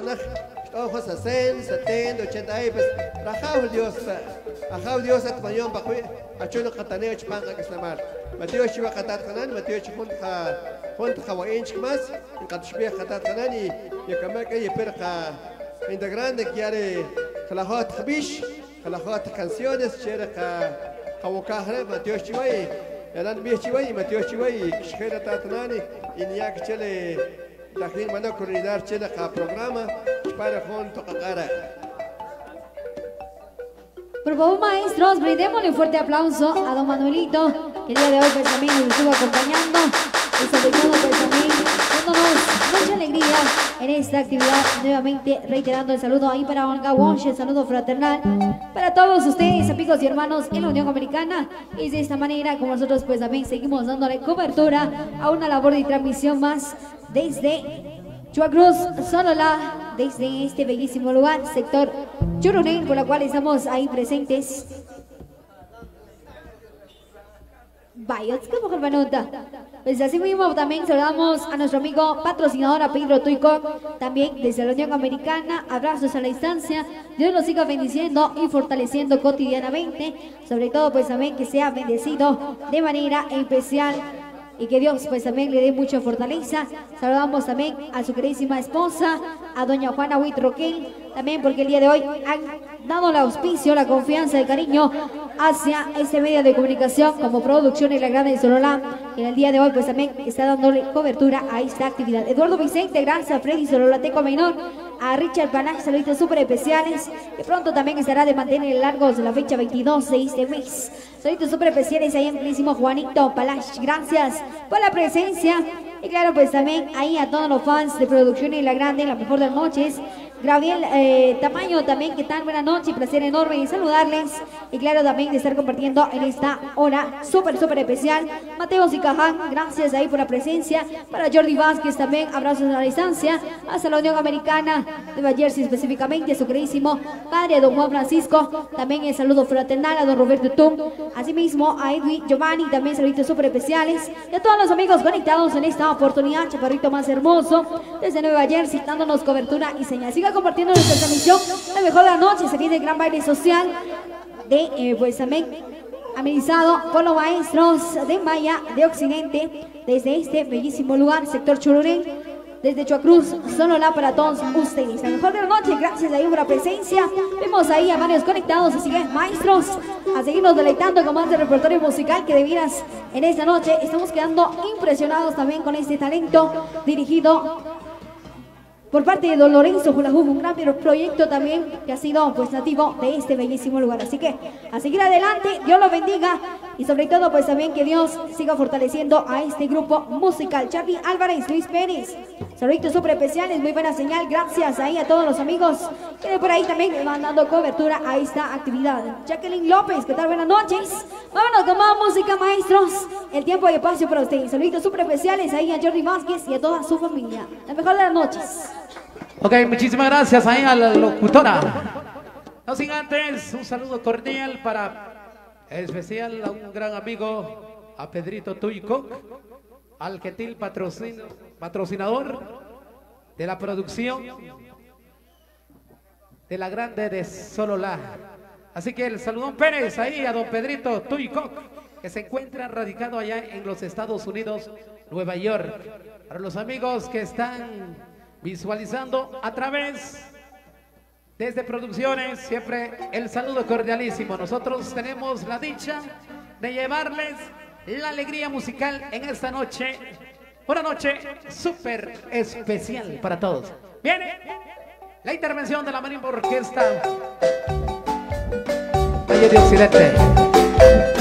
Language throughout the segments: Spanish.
canaj ojos 60 70 80 ahí pues rajao dios rajao dios at mayon bakwi achuno qataneo chpanga que eslamar matio chiva qatat qanan matio chikun qa junt qawain chikmas qatshbi qatat qanan y y kama que y per qa integrante quiere خلاخات خبيش خلاخات canciones شير qa qawokahre matio chiwai yalan bih chiwai matio chiwai shkhera tatnani inyak chele dahin mana coordinar chele qa programa para junto qaqara Por favor, maestros, brindémosle un fuerte aplauso a don Manuelito, que el día de hoy también nos estuvo acompañando y sobre todo también dándonos mucha alegría en esta actividad. Nuevamente reiterando el saludo ahí para Olga Walsh, el saludo fraternal para todos ustedes, amigos y hermanos en la Unión Americana. Y de esta manera, como nosotros pues también seguimos dándole cobertura a una labor de transmisión más desde Chuacruz, Solola, desde este bellísimo lugar, sector Churunén, por la cual estamos ahí presentes. Vaya, es como hermanota. Pues así mismo también saludamos a nuestro amigo patrocinador, a Pedro Tuico, también desde la Unión Americana. Abrazos a la distancia. Dios nos siga bendiciendo y fortaleciendo cotidianamente. Sobre todo, pues también que sea bendecido de manera especial y que Dios pues también le dé mucha fortaleza. Saludamos también a su queridísima esposa, a doña Juana Huitroquel, también porque el día de hoy han dado el auspicio, la confianza, el cariño hacia este medio de comunicación como producción y la Grande de Sololá, en el día de hoy pues también está dándole cobertura a esta actividad. Eduardo Vicente, gracias a Freddy Sololateco Menor, a Richard Panache, saludos súper especiales, que pronto también estará de mantener largos la fecha 22 de este mes. Saludos súper especiales ahí en Plísimo Juanito Palach, gracias por la presencia. Y claro, pues también ahí a todos los fans de Producción y La Grande, la mejor de las noches. Gabriel eh, Tamaño también, ¿qué tal? Buenas noches, placer enorme de saludarles. Y claro, también de estar compartiendo en esta hora súper, súper especial. Mateo Zicaján, gracias ahí por la presencia. Para Jordi Vázquez también, abrazos a la distancia. Hasta la Unión Americana de Nueva Jersey específicamente, su queridísimo padre, don Juan Francisco. También el saludo fraternal a don Roberto Tum. Asimismo, a Edwin Giovanni, también saluditos súper especiales. Y a todos los amigos conectados en esta oportunidad, chaparrito más hermoso, desde Nueva Jersey, dándonos cobertura y señal. Siga compartiendo nuestra transmisión. La mejor de la noche se viene el gran baile social de eh, pues también amenizado por los maestros de Maya de Occidente desde este bellísimo lugar, sector Chururén, desde Chuacruz, solo la para todos ustedes. La mejor de la noche, gracias ahí por la presencia. Vemos ahí a varios conectados, así que maestros, a seguirnos deleitando con más de repertorio musical que debieras en esta noche. Estamos quedando impresionados también con este talento dirigido por parte de Don Lorenzo Julajú, un gran proyecto también que ha sido pues nativo de este bellísimo lugar. Así que a seguir adelante, Dios lo bendiga y sobre todo pues también que Dios siga fortaleciendo a este grupo musical. Charlie Álvarez, Luis Pérez, saluditos súper especiales, muy buena señal, gracias ahí a todos los amigos que por ahí también van dando cobertura a esta actividad. Jacqueline López, ¿qué tal? Buenas noches. Vámonos con más música, maestros. El tiempo y espacio para ustedes. Saluditos súper especiales ahí a Jordi Vázquez y a toda su familia. La mejor de las noches. Ok, muchísimas gracias ahí a la locutora. No sin antes, un saludo cordial para, especial a un gran amigo, a Pedrito Tuico, al Quetil patrocino, patrocinador de la producción de la grande de Solola. Así que el saludón Pérez ahí a don Pedrito Tuico, que se encuentra radicado allá en los Estados Unidos, Nueva York. Para los amigos que están visualizando a través desde producciones, siempre el saludo cordialísimo. Nosotros tenemos la dicha de llevarles la alegría musical en esta noche. Una noche súper especial para todos. Viene la intervención de la Marimba Orquesta Valle de Occidente.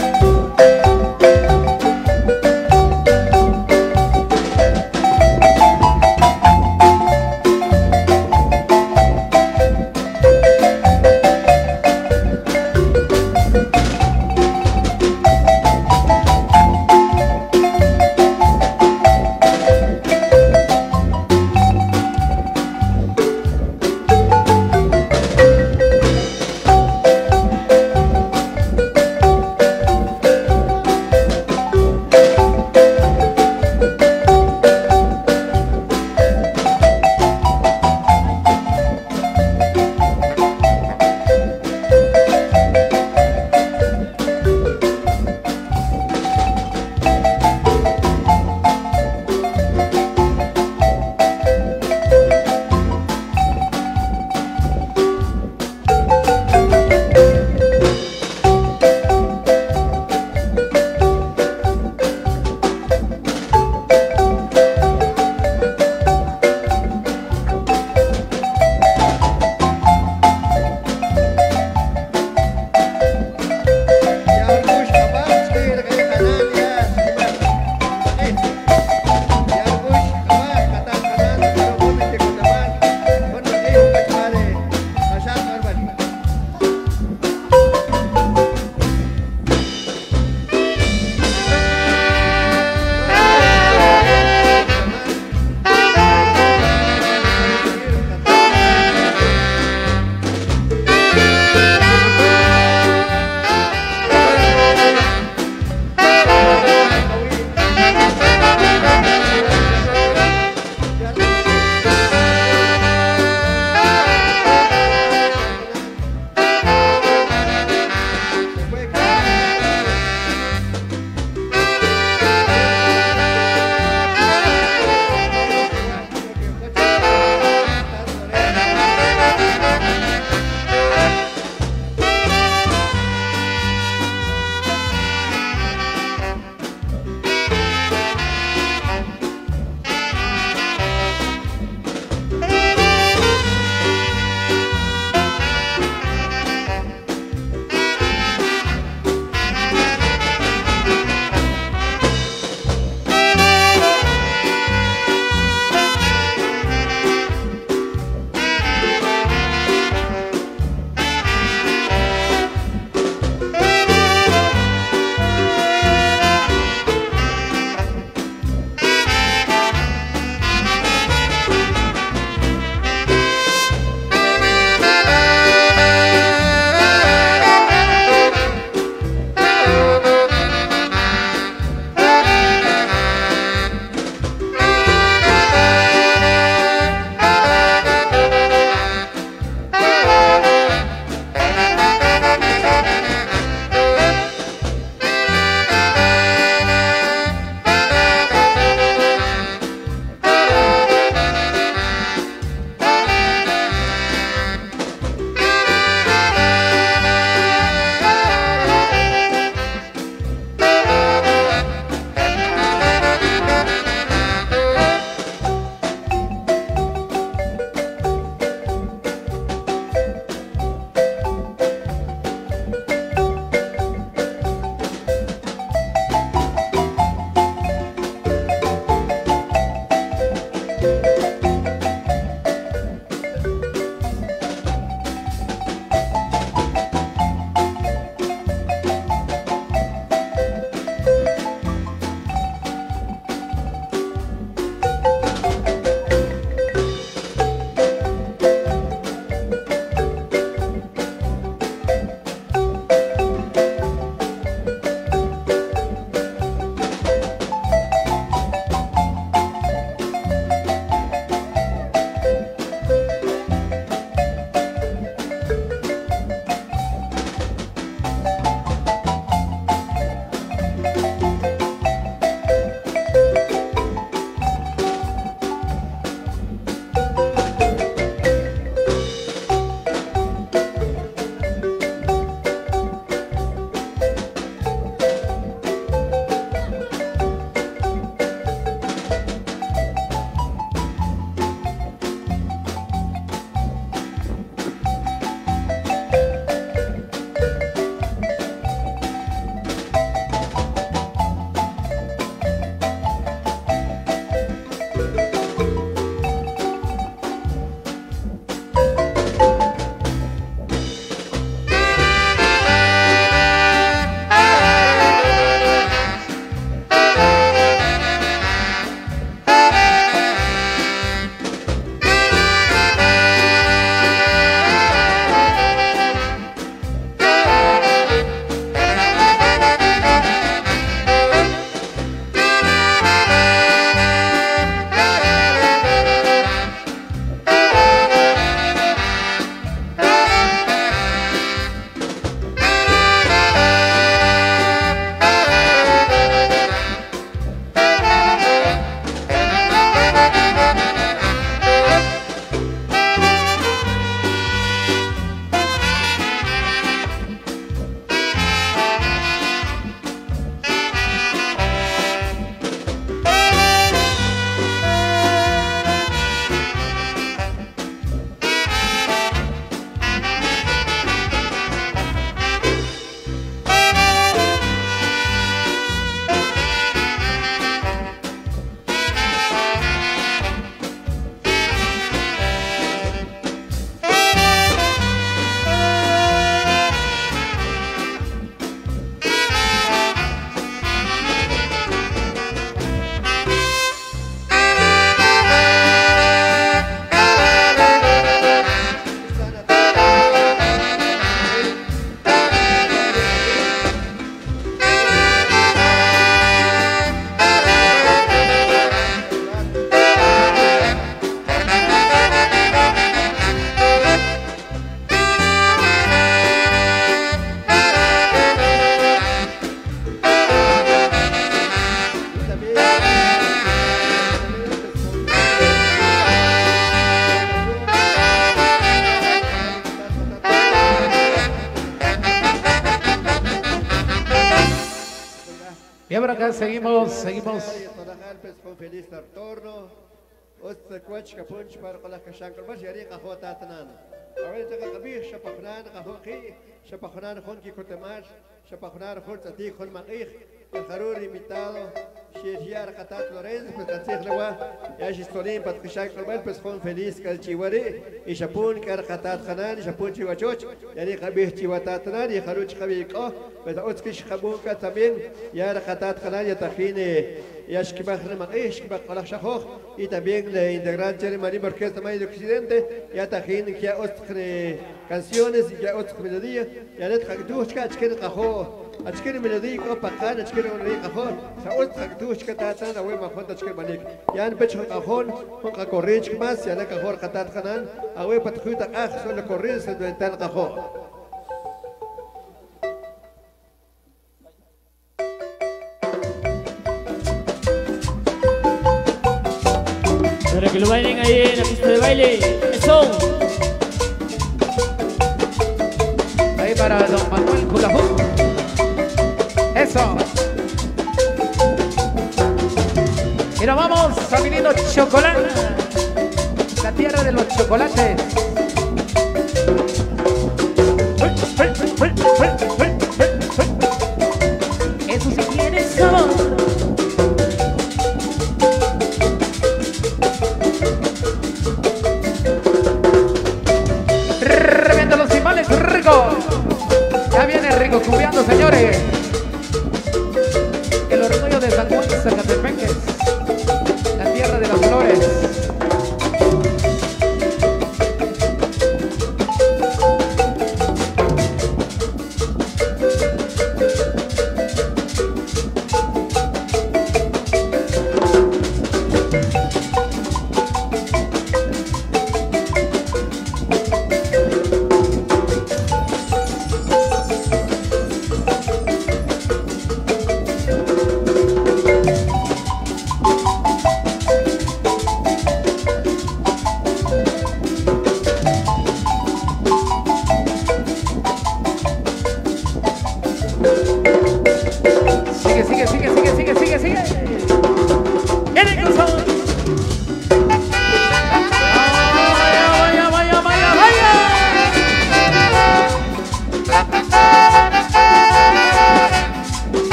Seguimos, seguimos. Pues, con feliz retorno. Osta kuachka punch para con las kashankar mas yari qaho tatanan. Awel ta qabih shapahnan qaho qi shapahnan khon ki kutamash shapahnan khon tati khon maqih الخرور invitado شيشيار قطات لوريز pues consejo lewa ya shistorin pat kishak kolbal pues khon feliz kal chiwari y shapun kar qatat khanan y shapun chiwachoch yani qabih chiwatatnan y kharuch qabih ko pues otskish khabun ka también ya qatat khanan ya takhine ya shkibah maqih shkibah qalaq shakhoch y también le integrante de Marín Orquesta Mayo de Occidente ya takhine que otskre canciones y ya otras melodías. Y ahora tú es que achkere cajó. Achkere melodía o pacan achkere cajó. Sa otra tú es que tata la wema ya pecho cajón con más ya la a we patjuta ah, son la se que lo bailen ahí en la pista de baile. ¡Eso! Para don Manuel Culajú. Eso. Y nos vamos a viniendo chocolate. La tierra de los chocolates. El orgullo de San Juan Zacatepeques.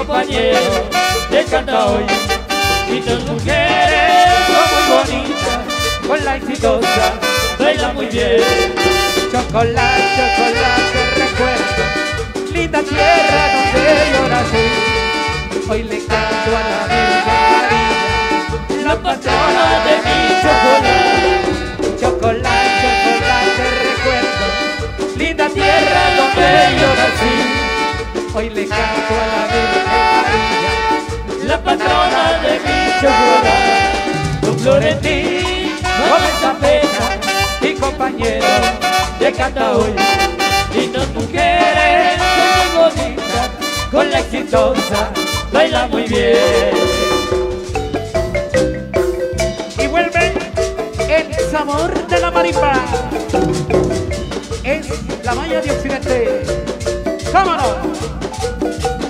Compañero de canta hoy. Y tus mujeres son muy bonitas, con la exitosa, baila muy bien. Chocolate, chocolate, recuerdo Linda tierra donde yo nací Hoy le canto a la Virgen María La patrona de mi chocolate. Chocolate, chocolate, recuerdo Linda tierra donde yo nací hoy le canto a la Virgen la patrona de mi chocolate, Don Florentín, con pena y compañero de canta y no mujeres son muy con la exitosa baila muy bien. Y vuelve el sabor de la maripa, es la malla de Occidente. Come on.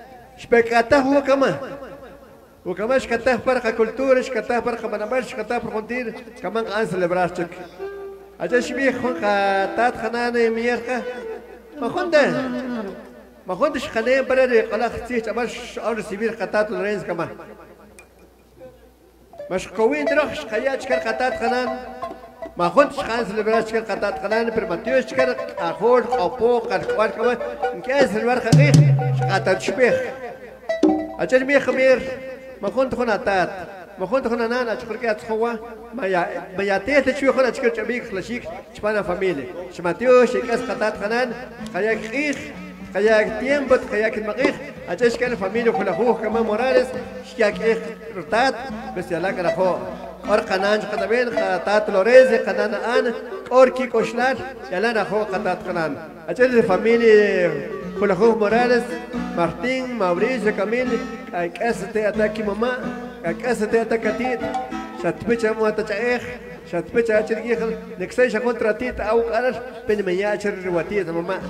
Content, Yala, Shpekata, Hukama. وكمان شكتاه فرقة كولتورة شكتاه فرقة منامر شكتاه فرقونتين كمان قان سلبراشتك أجل شبيه خنقة تات خنانة ميرقة ما خنده ما خندش خنين برد قلا ختيش أمش أول سبيل قطات لورينز كمان مش قوين درخش خيات شكر قطات خنان ما خندش خان سلبراش شكر قطات خنان برمتيوش شكر أخور قبو قد قوار كمان نكاز الورقة غير شقاتات شبيه أجل مي خمير ما كنت هنا تات ما كنت هنا نانا تشكر كي تخوا ما يا ما يا تيت تشوي هنا تشكر تبيك خلاشيك شبانا فاميلي شماتيو شيكاس قطات خنان خياك خيخ خياك تيمبت خياك المقيخ أجيش كان فاميلو كل أخوه كمان موراليس شكاك إيخ رتات بس يلاك رخو اور قنانج قدمين قطات لوريزي قنان آن اور كي كوشلال يلان أخوه قطات قنان أجيش فاميلي كل أخوه موراليس مارتين ماوريزيو كمين كاسة أتاكي ماما كاسة أتاكاتيت شاتبيتشا مواتا تايخ شاتبيتشا تشريخ نكسيشا كونتراتيت أو قرر بين مياتشر رواتيت ماما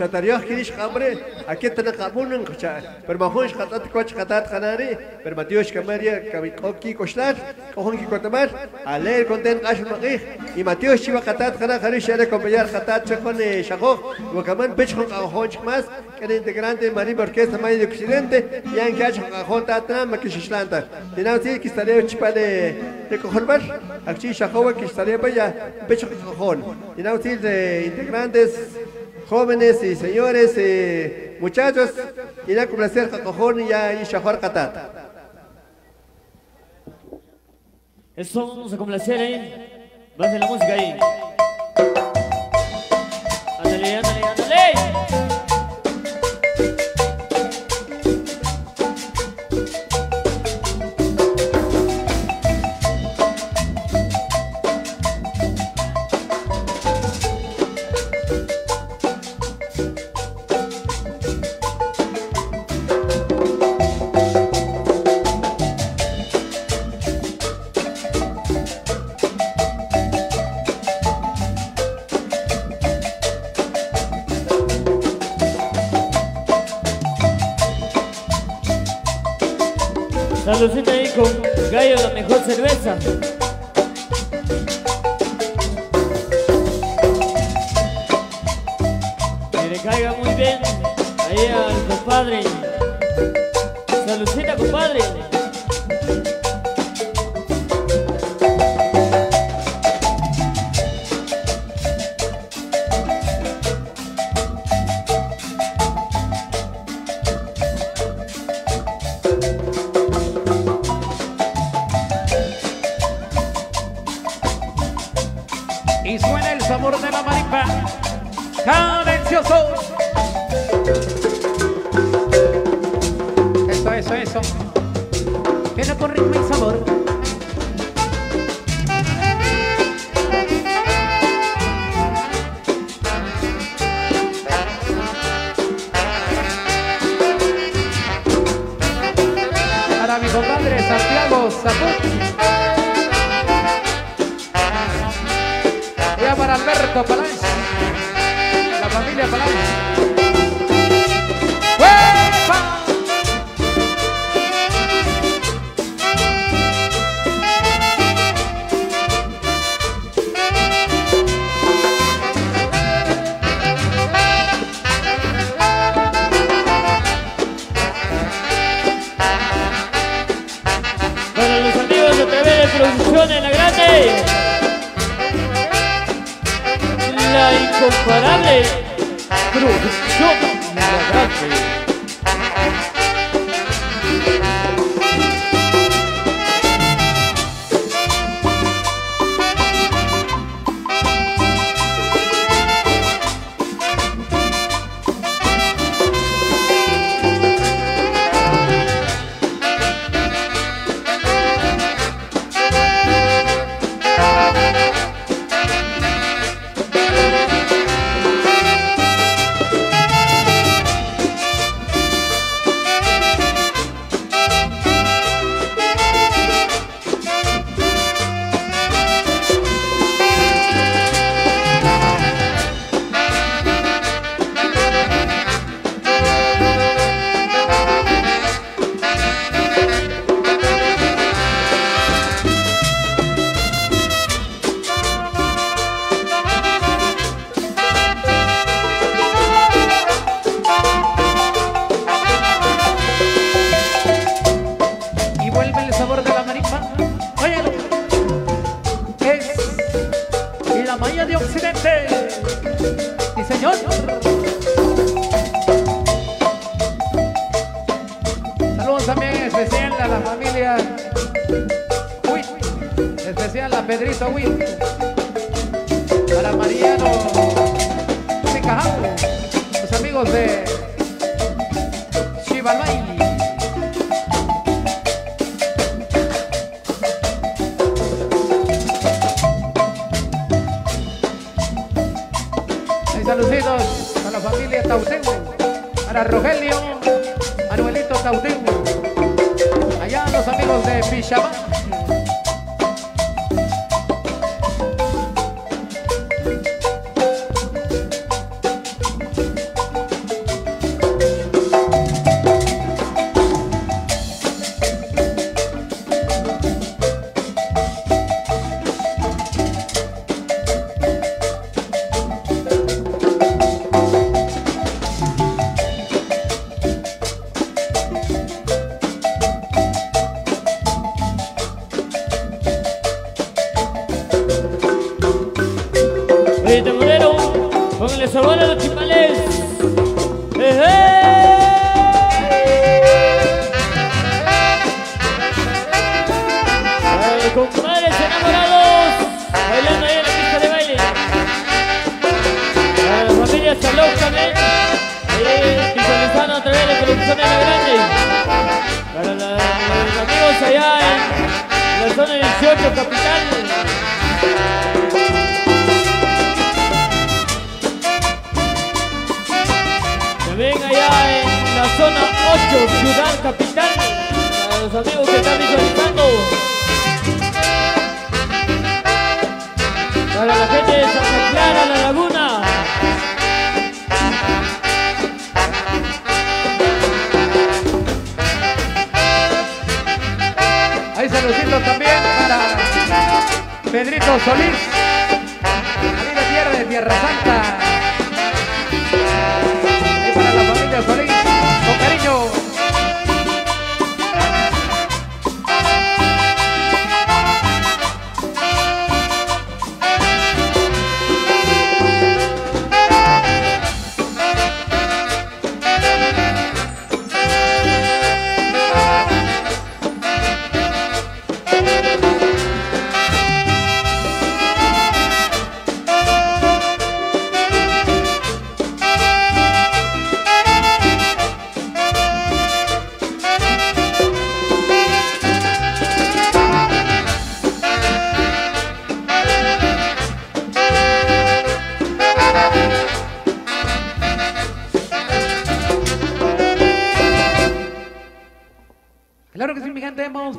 şatariyah kiriş kamre akit tane kabulun kuça per mahoş katat koç katat kanari per matiyoş kamariya kamit okki koşlar kohon ki kotamar aler konten kaş maqih y matiyoş chiva katat kana karish ele acompañar katat chakon shakok wakaman pech kon kahon mas que el integrante de Marín Orquesta Maya de Occidente y han que hacho kahon tatna makishishlanta tenau si kistaleo chipale de kohonbar akchi shakowa kistaleo baya pech kahon tenau si de integrantes jóvenes y señores, eh, muchachos, y la complacer cajón y ya y shahor katat. Eso vamos a complacer ahí. Baje la música ahí. Ándale, ándale, ándale. Sabor de la marimba. Cadencioso. Eso, eso, eso. Queda con ritmo y sabor.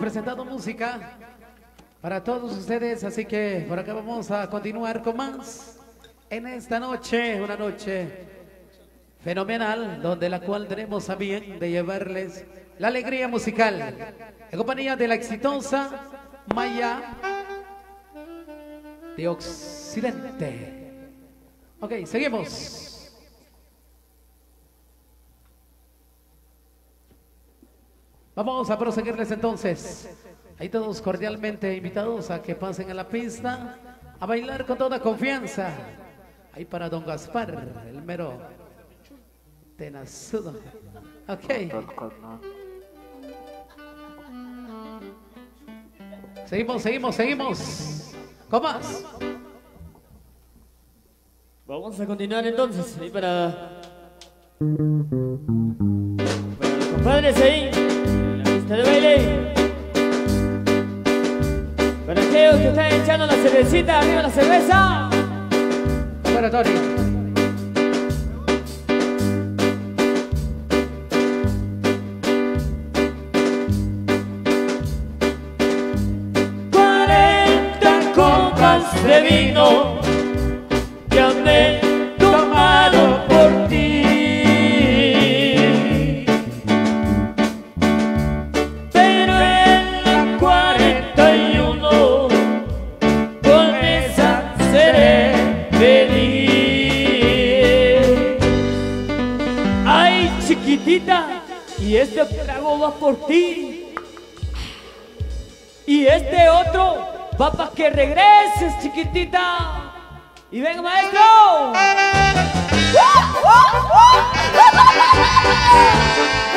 Presentado música para todos ustedes, así que por acá vamos a continuar con más. en esta noche, una noche fenomenal, donde la cual tenemos a bien de llevarles la alegría musical, en compañía de la exitosa Maya de Occidente. Ok, seguimos. Vamos a proseguirles entonces. Ahí todos cordialmente invitados a que pasen a la pista a bailar con toda confianza. Ahí para don Gaspar, el mero tenazudo. Ok. Seguimos, seguimos, seguimos. ¿Cómo más? Vamos a continuar entonces, ahí para... Compadres ahí, en la pista de baile. Para aquellos que están echando la cervecita, arriba la cerveza. Para Tony. Cuarenta copas de vino Y venga, maestro. Cuarenta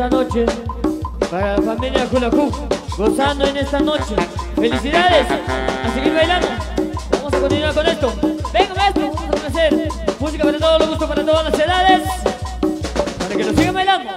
esta noche para la familia Culacu, gozando en esta noche. ¡Felicidades! A seguir bailando. Vamos a continuar con esto. Venga, maestro, vamos a ofrecer música para todos los gustos, para todas las edades, para que nos sigan bailando.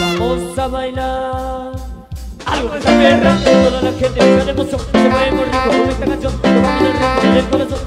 Vamos a bailar algo de esa perra. Toda la gente, el emoción, se mueve rico con esta canción. Lo el corazón.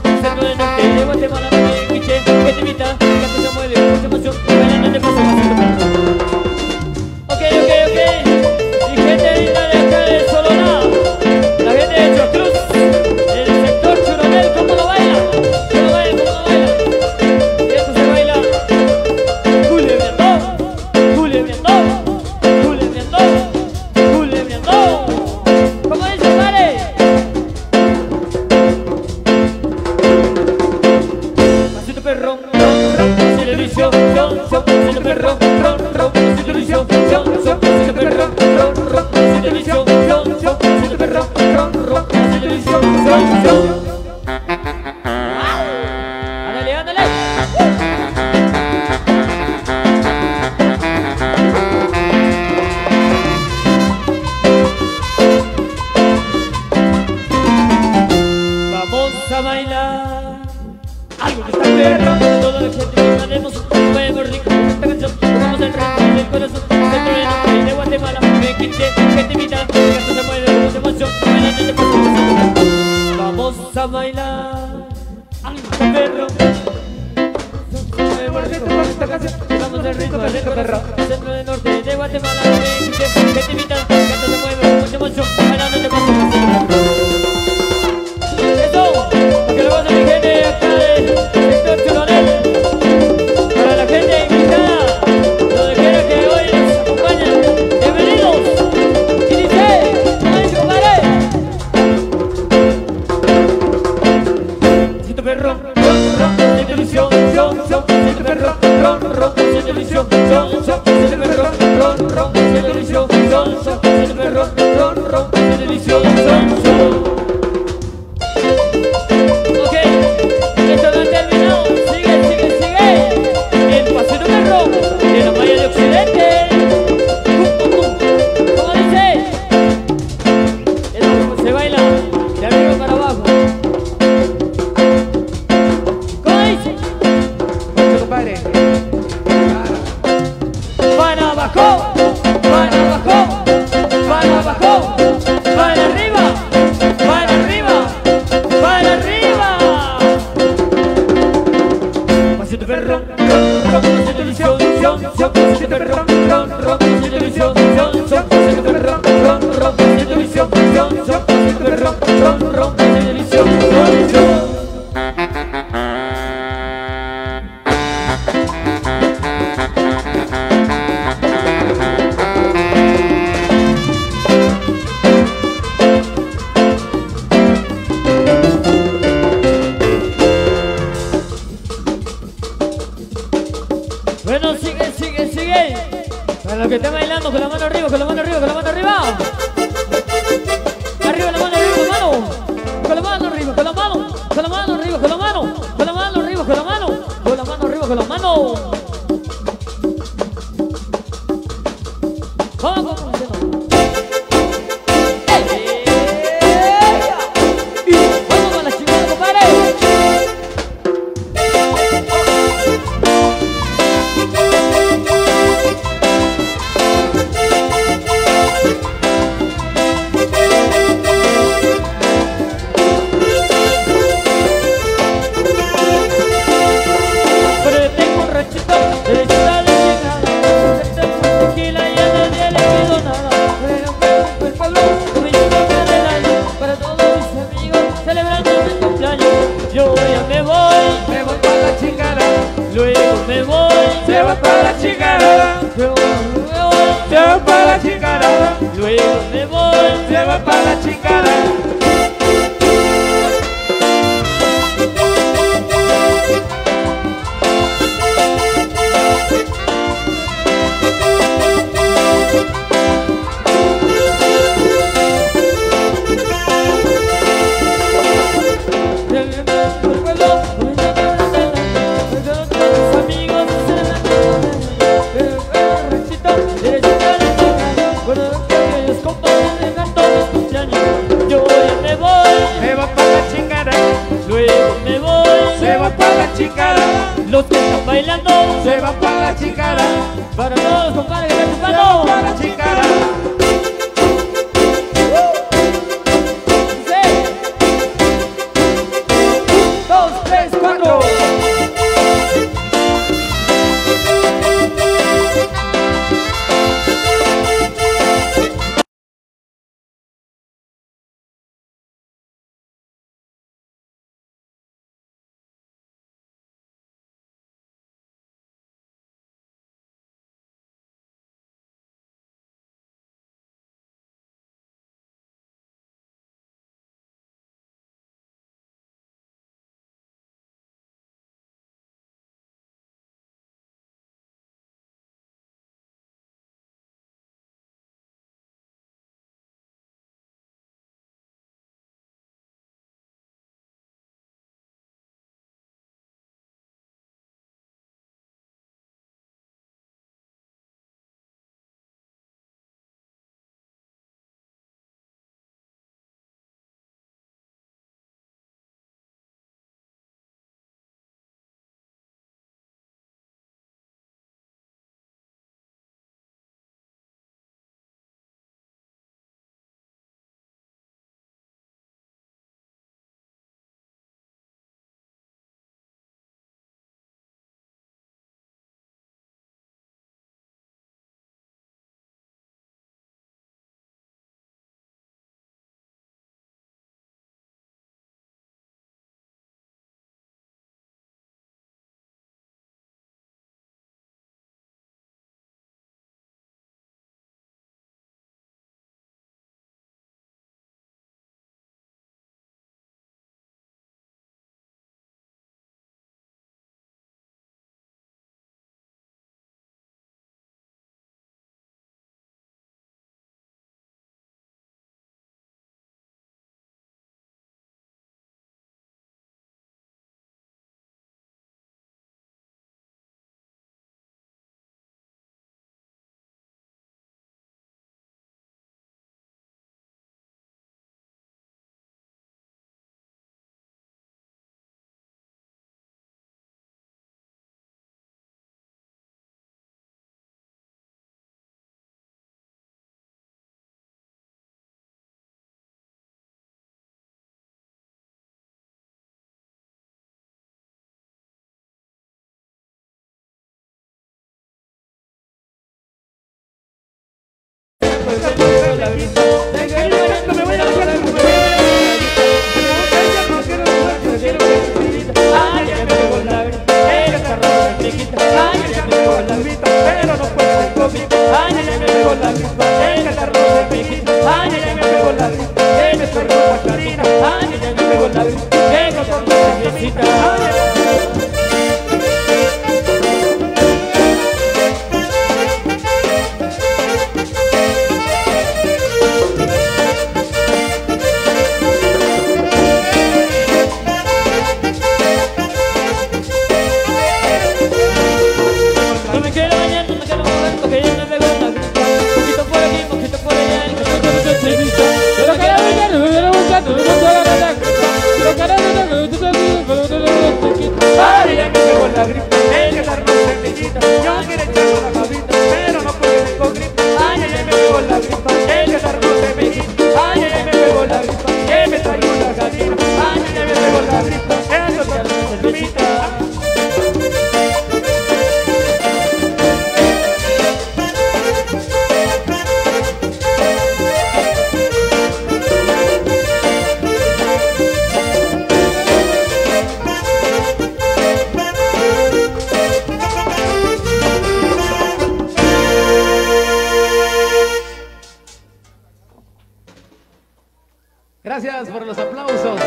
Gracias por los aplausos.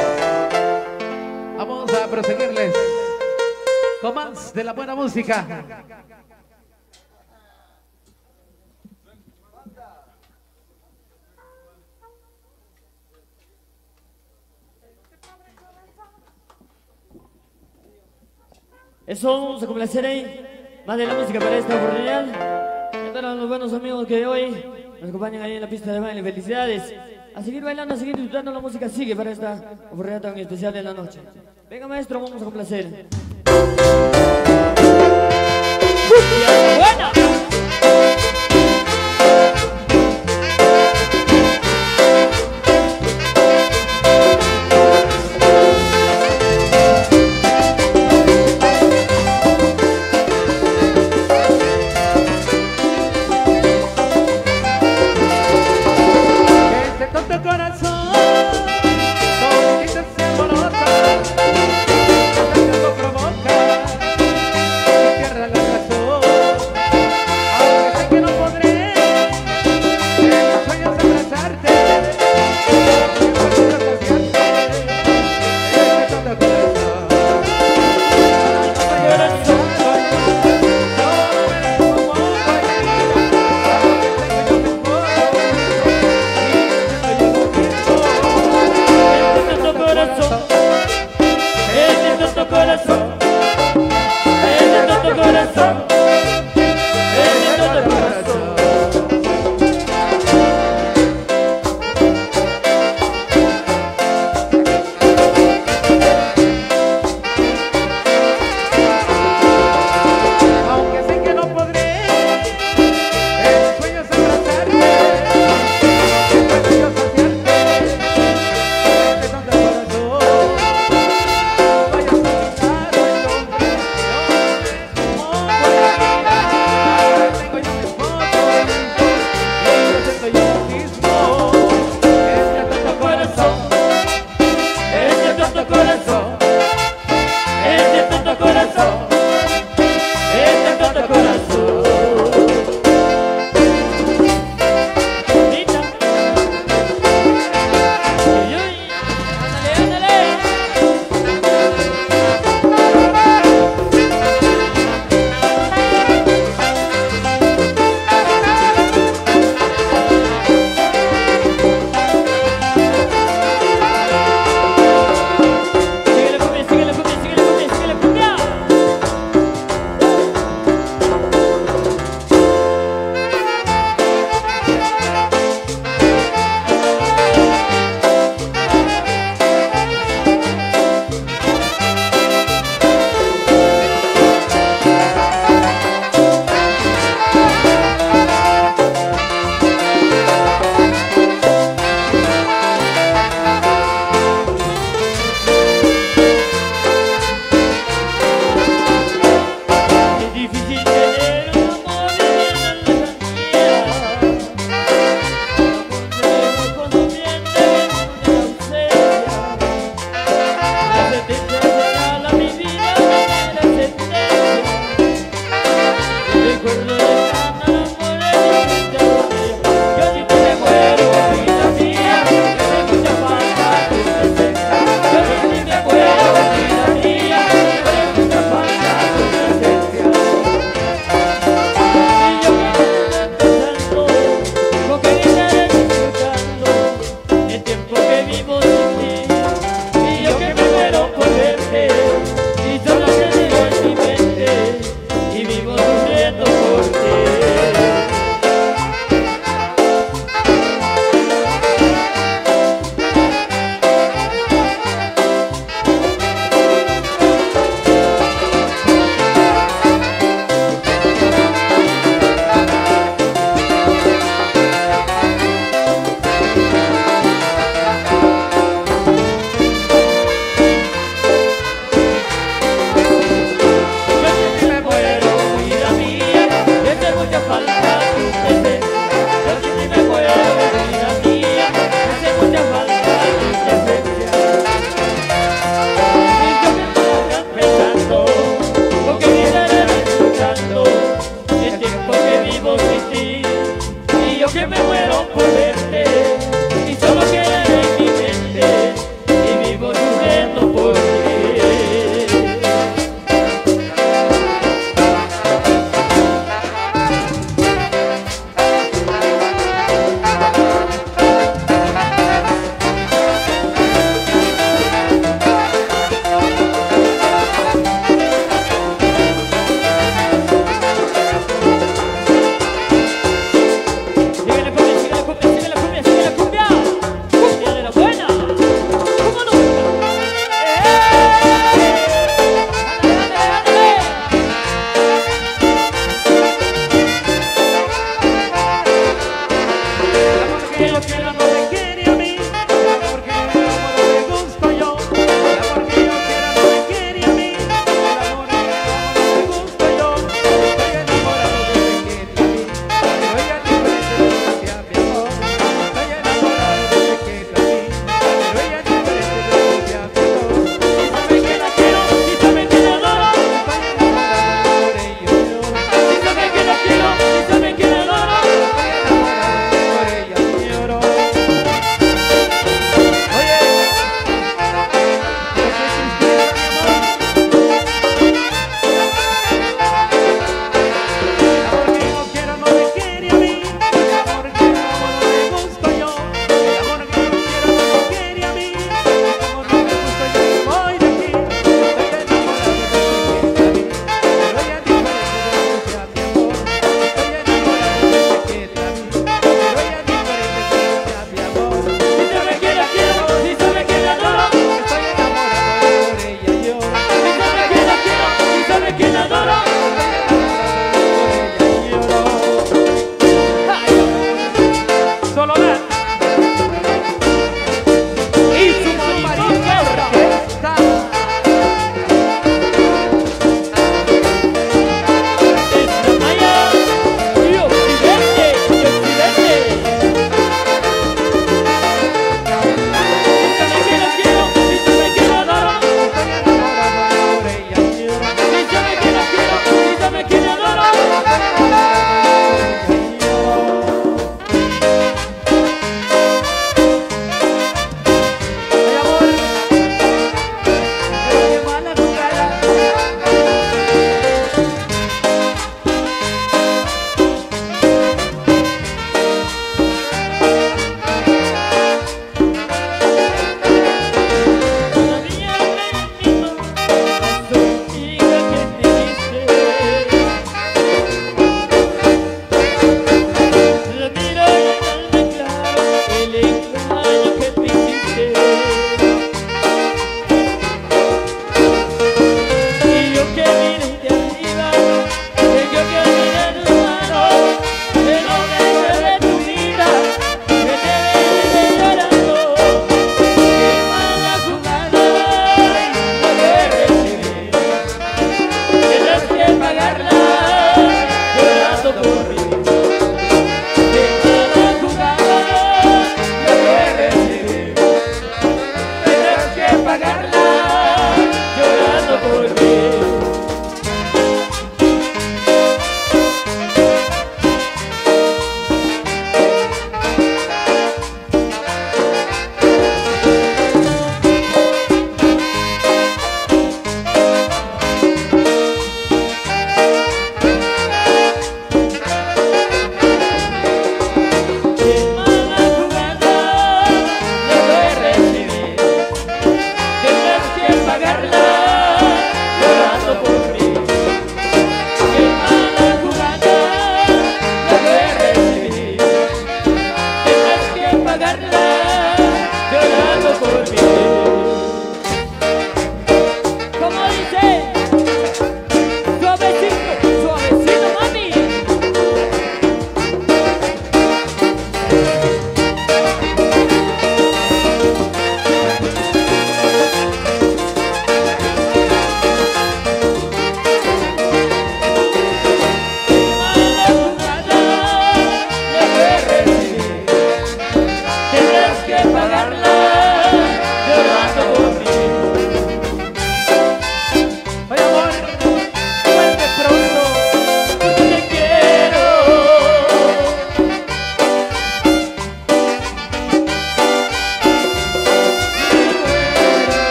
Vamos a proseguirles con más de la buena música. Eso vamos a complacer ahí. Más de la música para esta oportunidad. Para los buenos amigos que hoy nos acompañan ahí en la pista de baile. Felicidades. A seguir bailando, a seguir disfrutando la música. Sigue para esta oportunidad tan especial de la noche. Venga, maestro, vamos a complacer.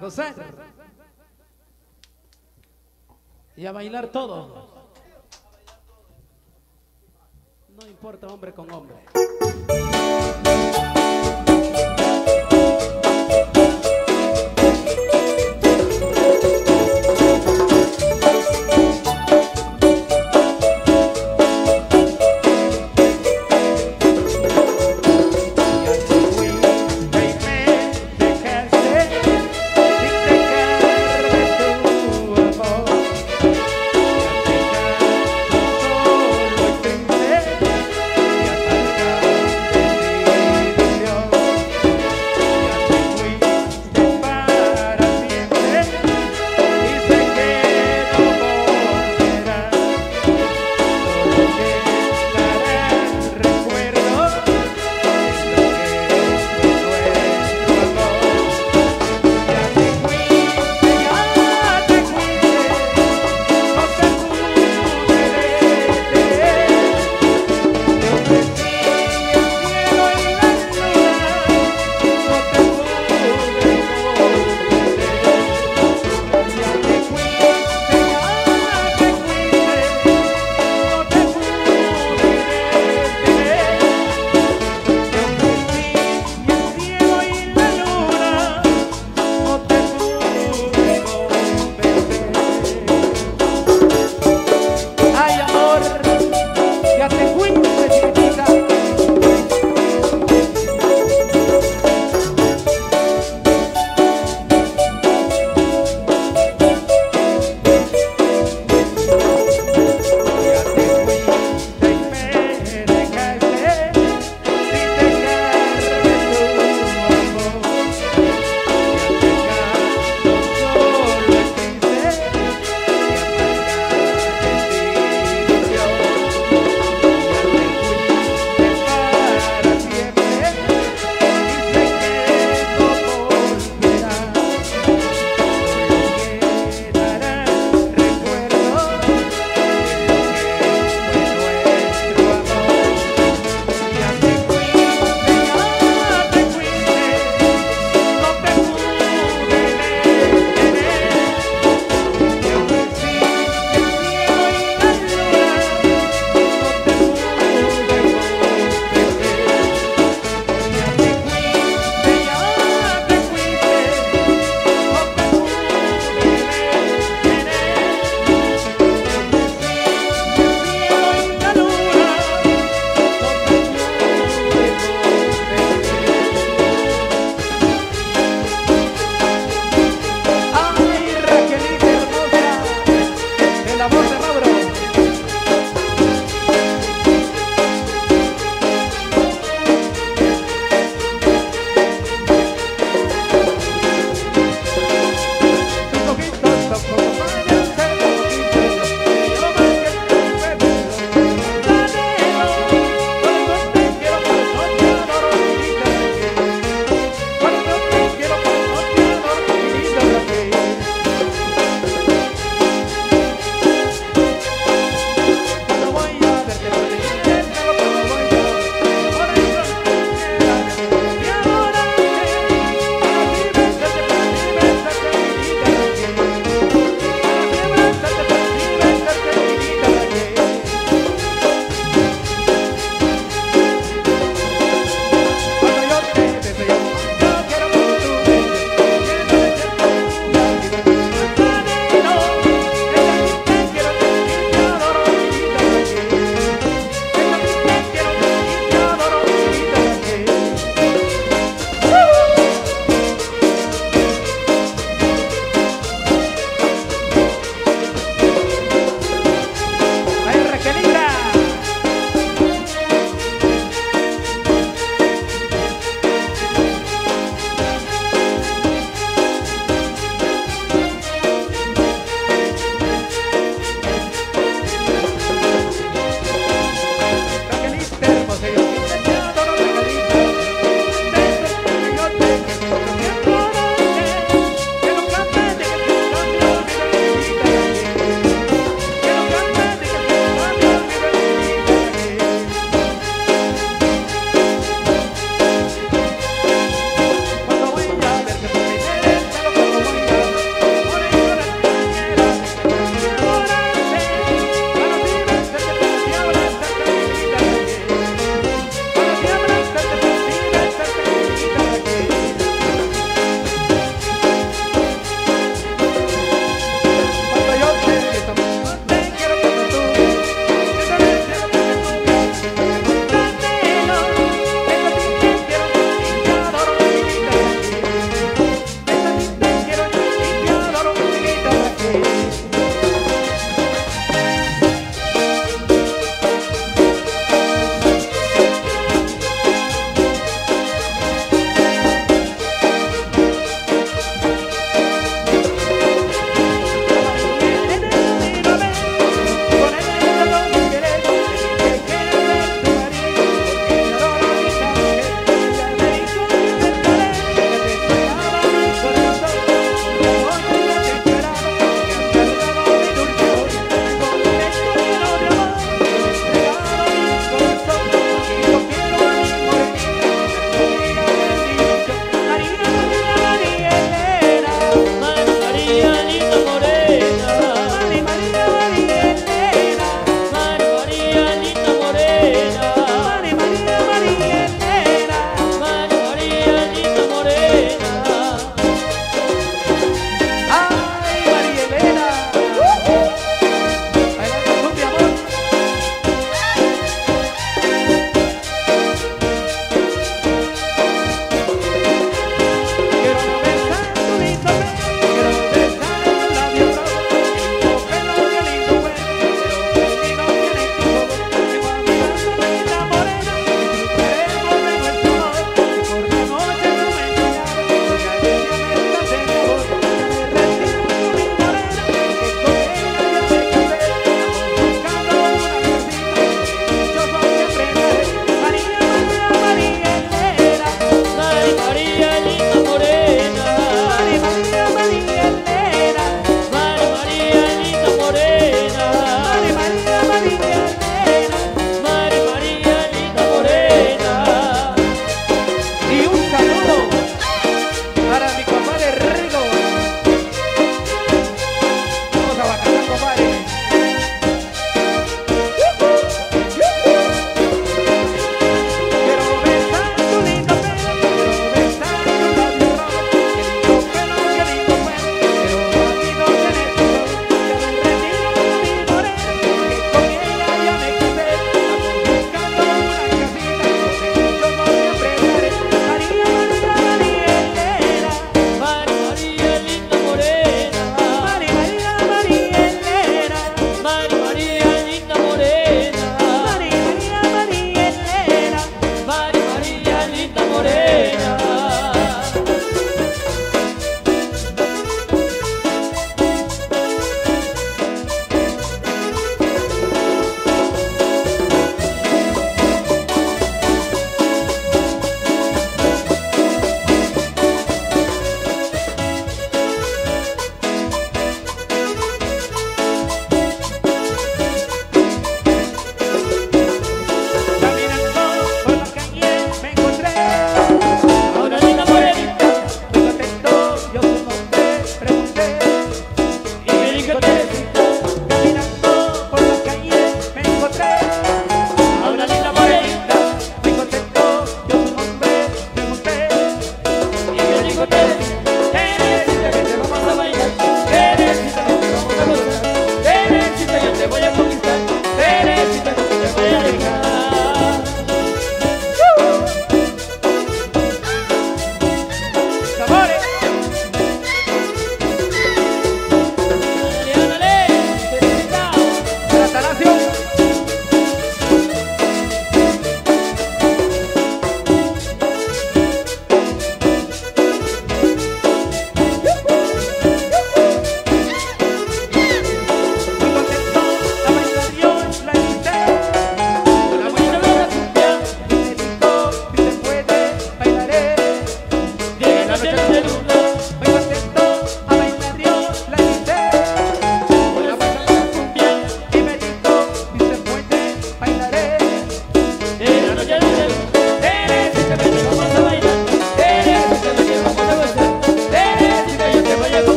gozar y a bailar todo. No importa hombre con hombre.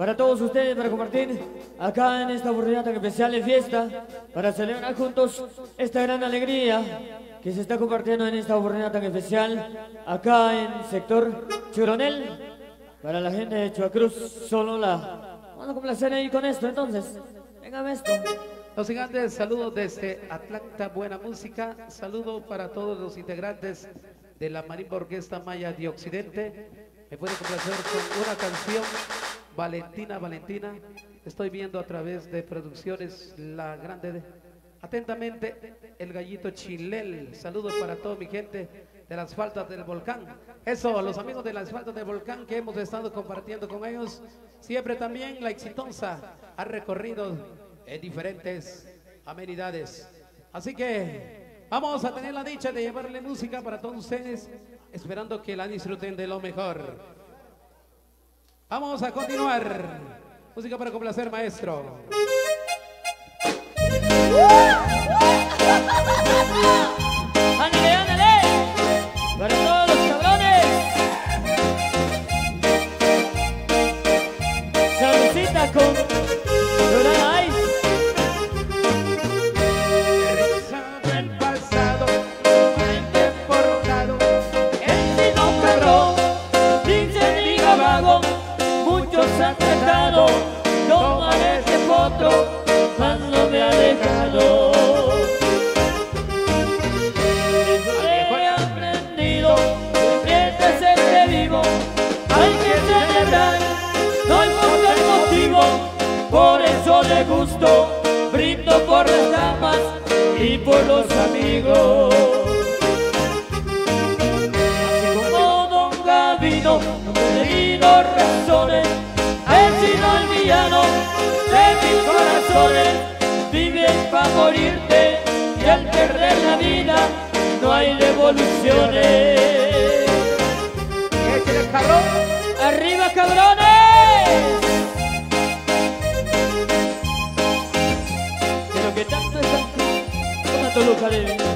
Para todos ustedes para compartir acá en esta oportunidad tan especial de fiesta. Para celebrar juntos esta gran alegría que se está compartiendo en esta oportunidad tan especial acá en sector Churonel. Para la gente de Chuacruz, solo la. Vamos a complacer ahí con esto entonces. Venga esto. Los gigantes, saludos desde Atlanta, buena música. Saludo para todos los integrantes de la Marimba Orquesta Maya de Occidente. Me pueden complacer con una canción, Valentina, Valentina. Estoy viendo a través de producciones La Grande. de- Atentamente, el gallito Chilel. Saludos para toda mi gente de las faltas del volcán. Eso, los amigos de las faltas del volcán que hemos estado compartiendo con ellos. Siempre también la exitosa ha recorrido en diferentes amenidades. Así que vamos a tener la dicha de llevarle música para todos ustedes, esperando que la disfruten de lo mejor. Vamos a continuar. Música para complacer, maestro. amigos. Así como Don Gavino, no me debido razones, he sido el villano de mis corazones. Vives para morirte y al perder la vida no hay devoluciones. cabrón. ¡Arriba, cabrones! Pero que tanto es tanto, una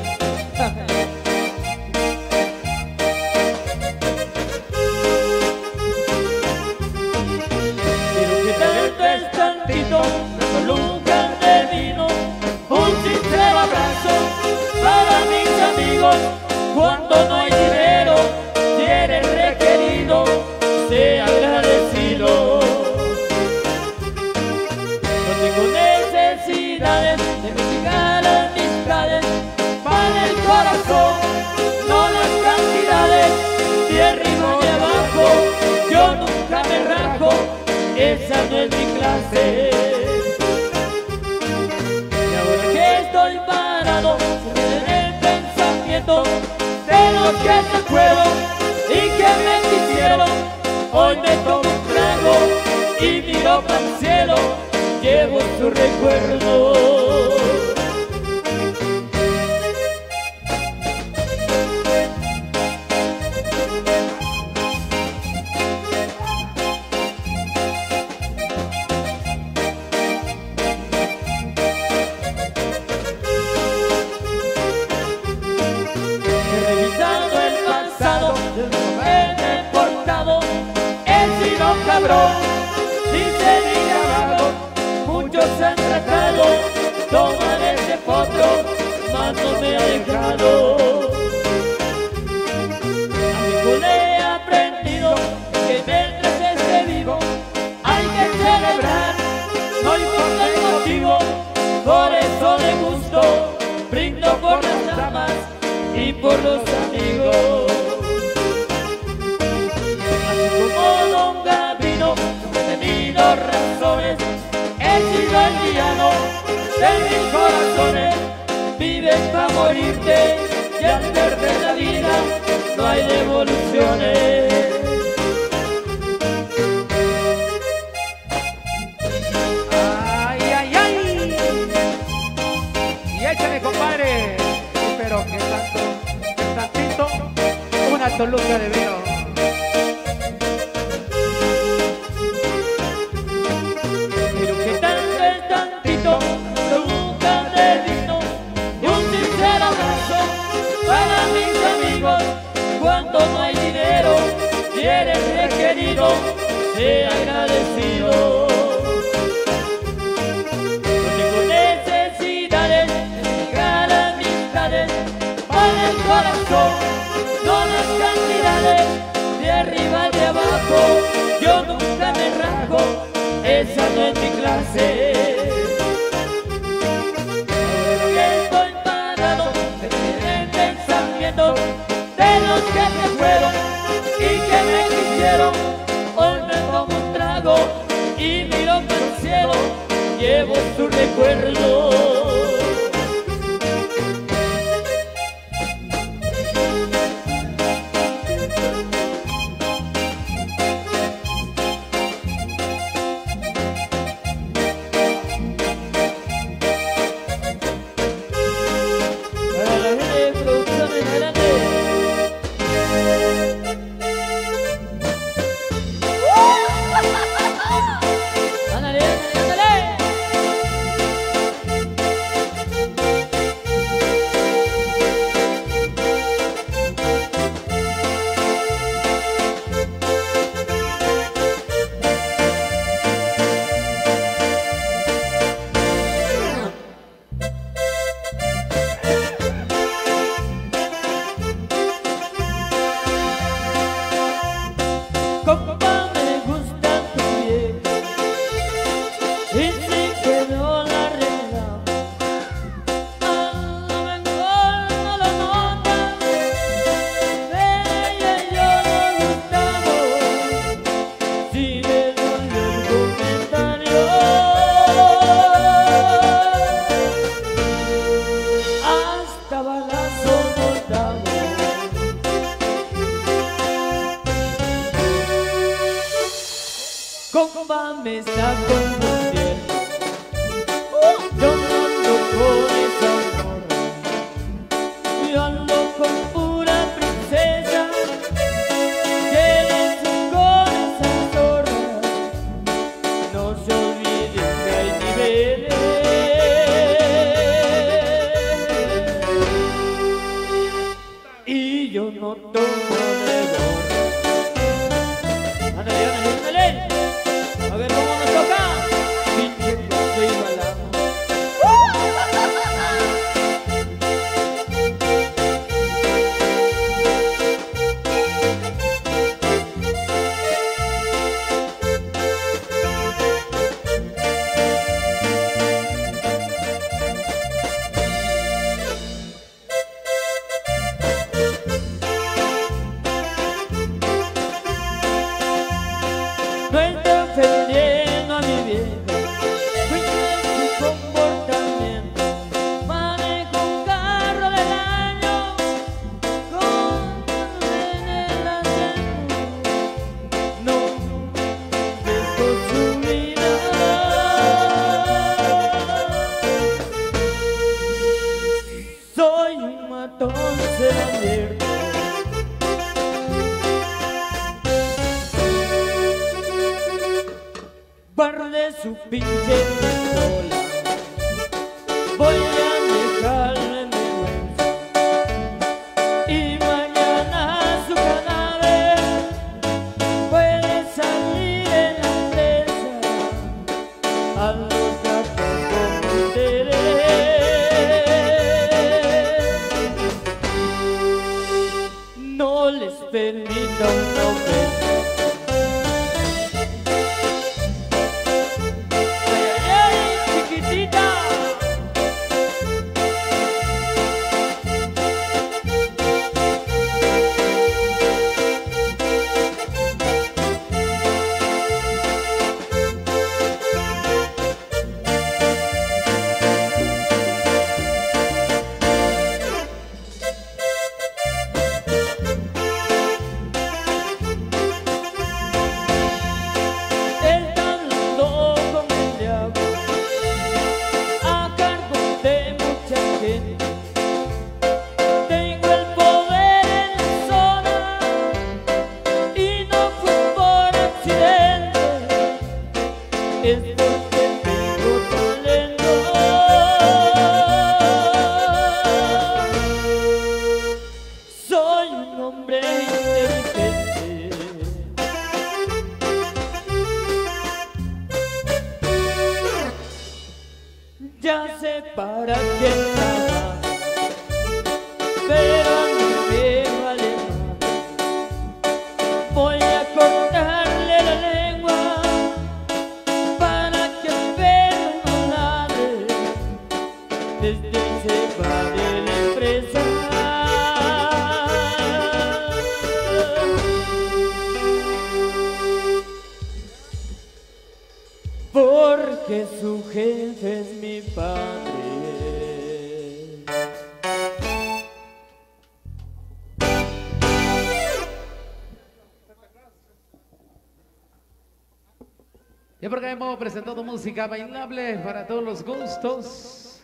hemos presentado música bailable para todos los gustos.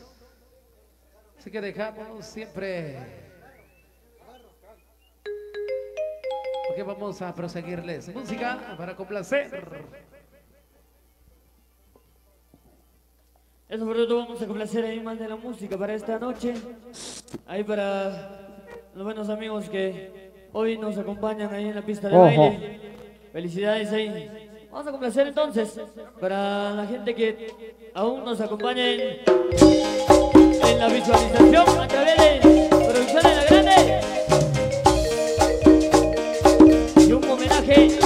Así que dejamos siempre. Porque vamos a proseguirles música para complacer. Eso por todo vamos a complacer ahí más de la música para esta noche. Ahí para los buenos amigos que hoy nos acompañan ahí en la pista de baile. Felicidades ahí. Vamos a complacer entonces para la gente que aún nos acompaña en, en la visualización a través de Producciones La Grande. Y un homenaje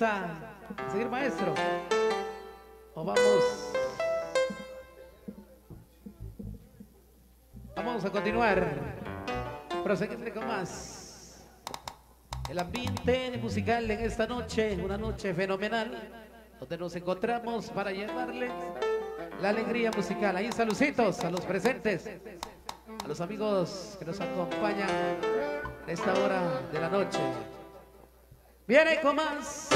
A seguir, maestro. O vamos. Vamos a continuar. Proseguir con más. El ambiente musical en esta noche, una noche fenomenal, donde nos encontramos para llevarles la alegría musical. Ahí saluditos a los presentes, a los amigos que nos acompañan en esta hora de la noche. Viene con más.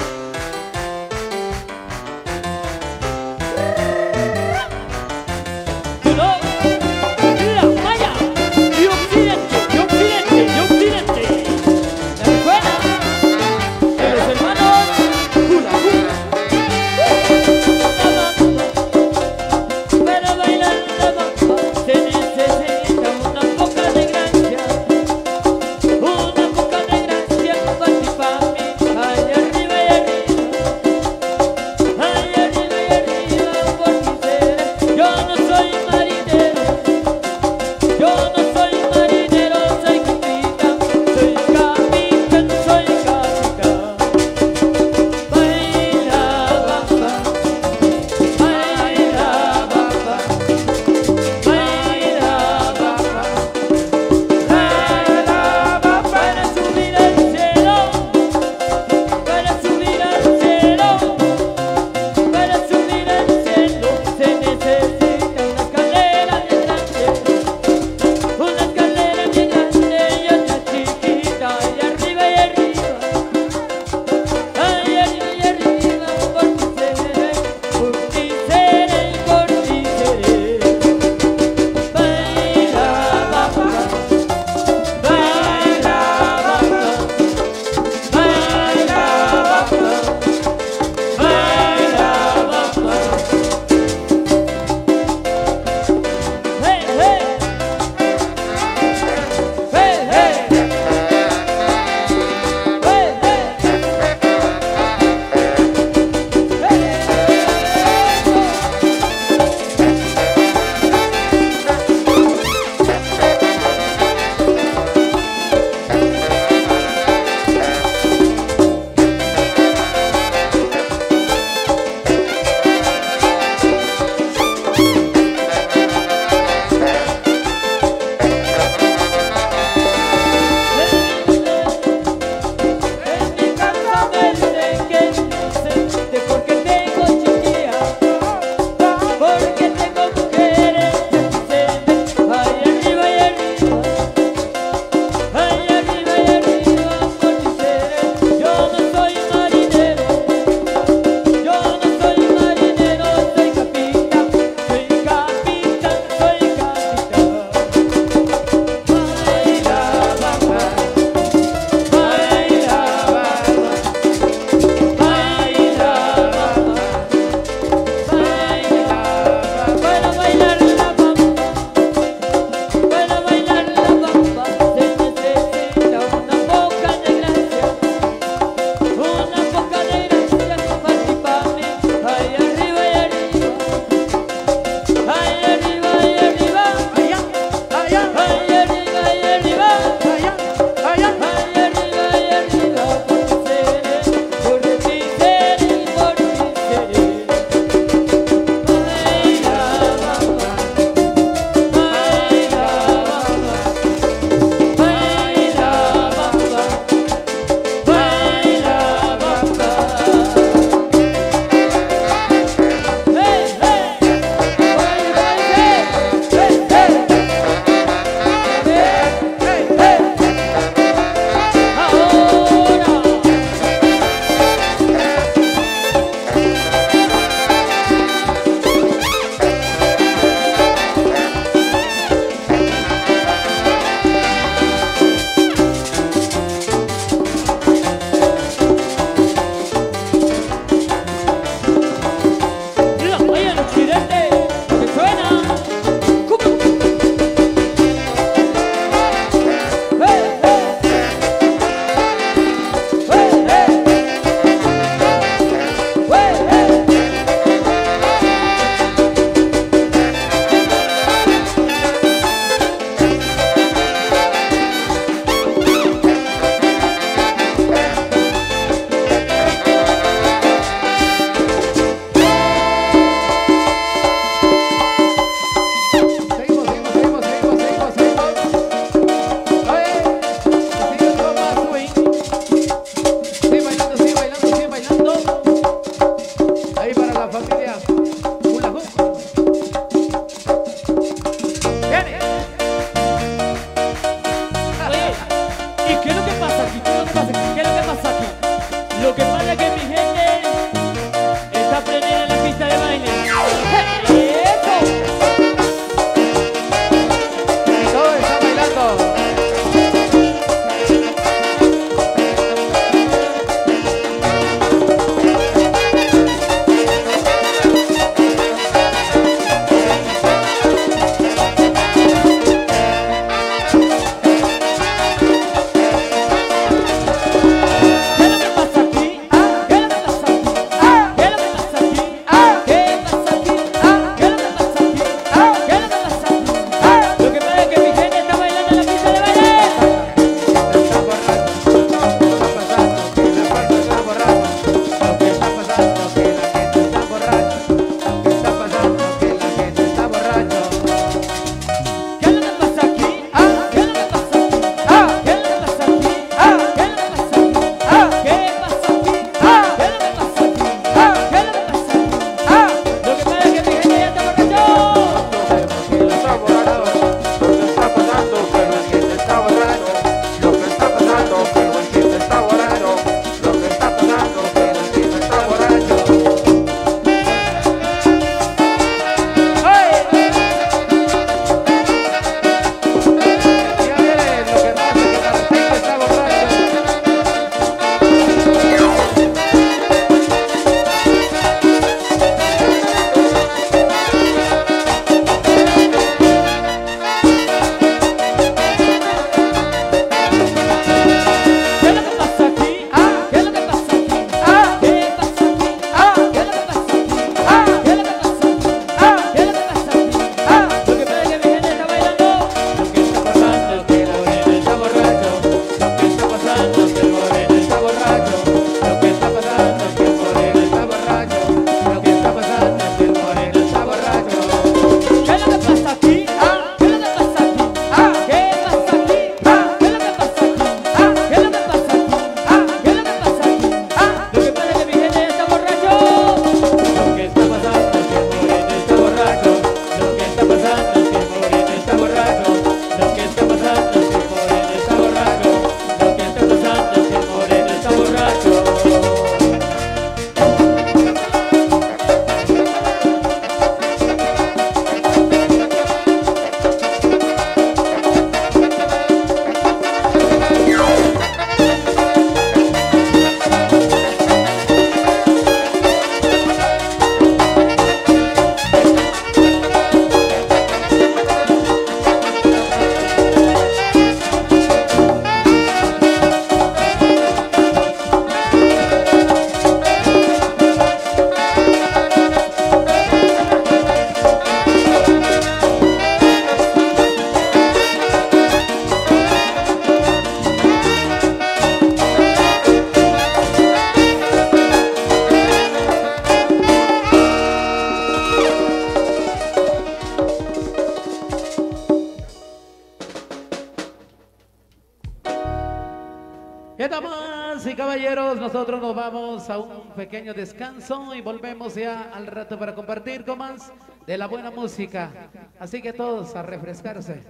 Nosotros nos vamos a un pequeño descanso y volvemos ya al rato para compartir con más de la buena música. Así que todos a refrescarse.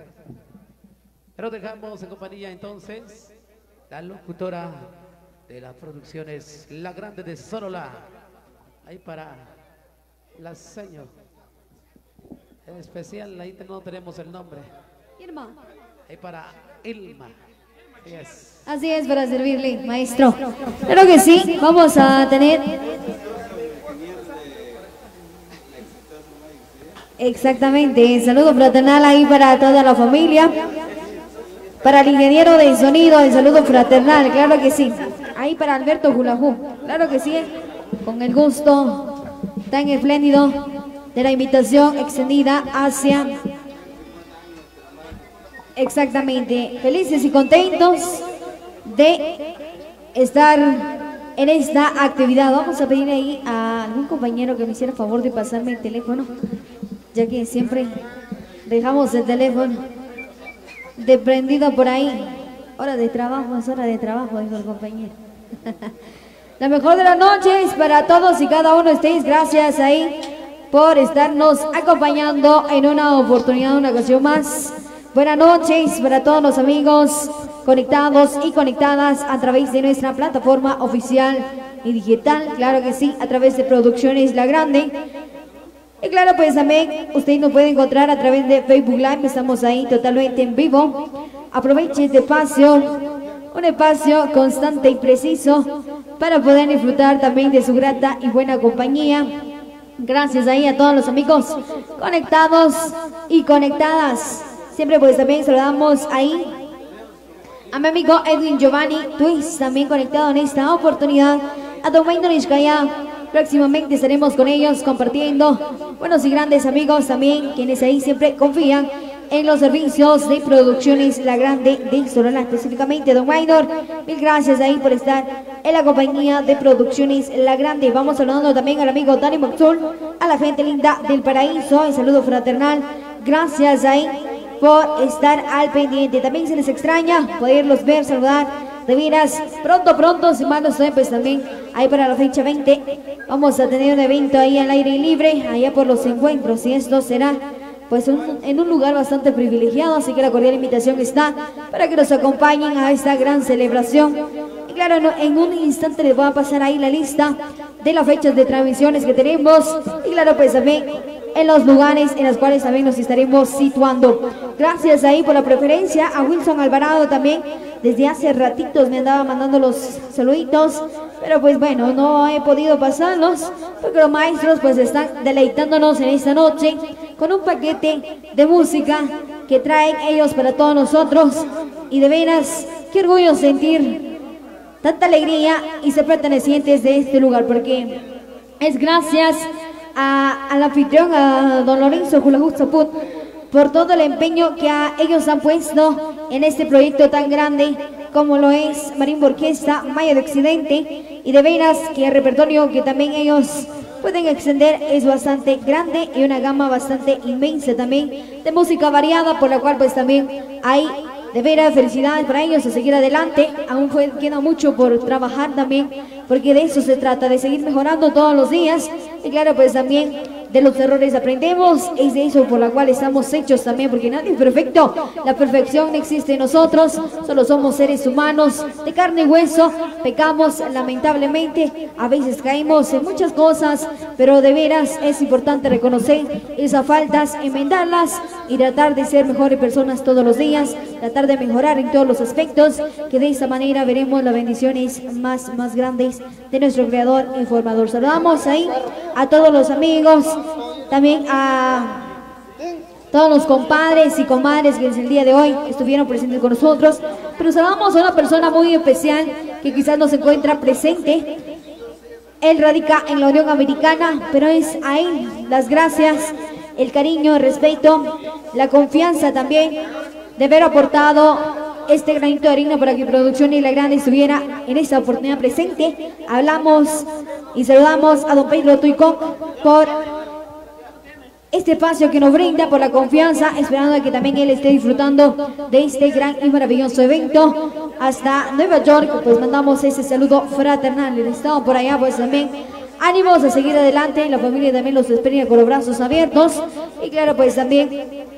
Pero dejamos en compañía entonces la locutora de las producciones La Grande de Sorola. Ahí para la señor. En especial, ahí no tenemos el nombre. Irma. Ahí para Ilma. Así es, para servirle, maestro. Claro que sí, vamos a tener... Exactamente, saludo fraternal ahí para toda la familia. Para el ingeniero de sonido, el saludo fraternal, claro que sí. Ahí para Alberto Julajú, claro que sí, con el gusto tan espléndido de la invitación extendida hacia Exactamente, felices y contentos de estar en esta actividad. Vamos a pedir ahí a algún compañero que me hiciera favor de pasarme el teléfono, ya que siempre dejamos el teléfono de prendido por ahí. Hora de trabajo, es hora de trabajo, dijo el compañero. La mejor de las noches para todos y cada uno de ustedes. Gracias ahí por estarnos acompañando en una oportunidad, una ocasión más. Buenas noches para todos los amigos conectados y conectadas a través de nuestra plataforma oficial y digital, claro que sí, a través de Producciones La Grande. Y claro, pues también usted nos puede encontrar a través de Facebook Live, estamos ahí totalmente en vivo. Aproveche este espacio, un espacio constante y preciso para poder disfrutar también de su grata y buena compañía. Gracias ahí a todos los amigos conectados y conectadas. Siempre pues también saludamos ahí a mi amigo Edwin Giovanni Twist, también conectado en esta oportunidad. A Don Wayne Nishkaya, próximamente estaremos con ellos compartiendo buenos y grandes amigos también, quienes ahí siempre confían en los servicios de producciones La Grande de Sonora, específicamente Don Wainor. Mil gracias ahí por estar en la compañía de producciones La Grande. Vamos saludando también al amigo Dani Moxul, a la gente linda del paraíso, el saludo fraternal. Gracias ahí por estar al pendiente. También se les extraña poderlos ver, saludar. De veras, pronto, pronto, si mal no estoy, pues también ahí para la fecha 20 vamos a tener un evento ahí al aire libre, allá por los encuentros, y esto será pues en un lugar bastante privilegiado, así que la cordial invitación está para que nos acompañen a esta gran celebración. Y claro, en un instante les voy a pasar ahí la lista de las fechas de transmisiones que tenemos, y claro, pues también en los lugares en los cuales también nos estaremos situando. Gracias ahí por la preferencia, a Wilson Alvarado también, desde hace ratitos me andaba mandando los saluditos, pero pues bueno, no he podido pasarlos, porque los maestros pues están deleitándonos en esta noche con un paquete de música que traen ellos para todos nosotros, y de veras, qué orgullo sentir tanta alegría y ser pertenecientes de este lugar, porque es gracias a, al anfitrión, a don Lorenzo Julajut Zaput, por todo el empeño que ellos han puesto en este proyecto tan grande como lo es Marín Orquesta, Maya de Occidente, y de veras que el repertorio que también ellos pueden extender es bastante grande y una gama bastante inmensa también de música variada, por la cual pues también hay de veras felicidades para ellos a seguir adelante. Aún queda mucho por trabajar también, porque de eso se trata, de seguir mejorando todos los días. Y claro, pues también de los errores aprendemos, es de eso por la cual estamos hechos también, porque nadie es perfecto, la perfección no existe en nosotros, solo somos seres humanos de carne y hueso, pecamos lamentablemente, a veces caemos en muchas cosas, pero de veras es importante reconocer esas faltas, enmendarlas y tratar de ser mejores personas todos los días, tratar de mejorar en todos los aspectos, que de esa manera veremos las bendiciones más, más grandes de nuestro creador y formador. Saludamos ahí a todos los amigos, también a todos los compadres y comadres que el día de hoy estuvieron presentes con nosotros. Pero saludamos a una persona muy especial que quizás no se encuentra presente. Él radica en la Unión Americana, pero es a él las gracias, el cariño, el respeto, la confianza también de haber aportado este granito de harina para que Producción y La Grande estuviera en esta oportunidad presente. Hablamos y saludamos a don Pedro Tuico por este espacio que nos brinda, por la confianza, esperando que también él esté disfrutando de este gran y maravilloso evento. hasta Nueva York, pues mandamos ese saludo fraternal. El estado por allá, pues también ánimos a seguir adelante. La familia también los espera con los brazos abiertos. Y claro, pues también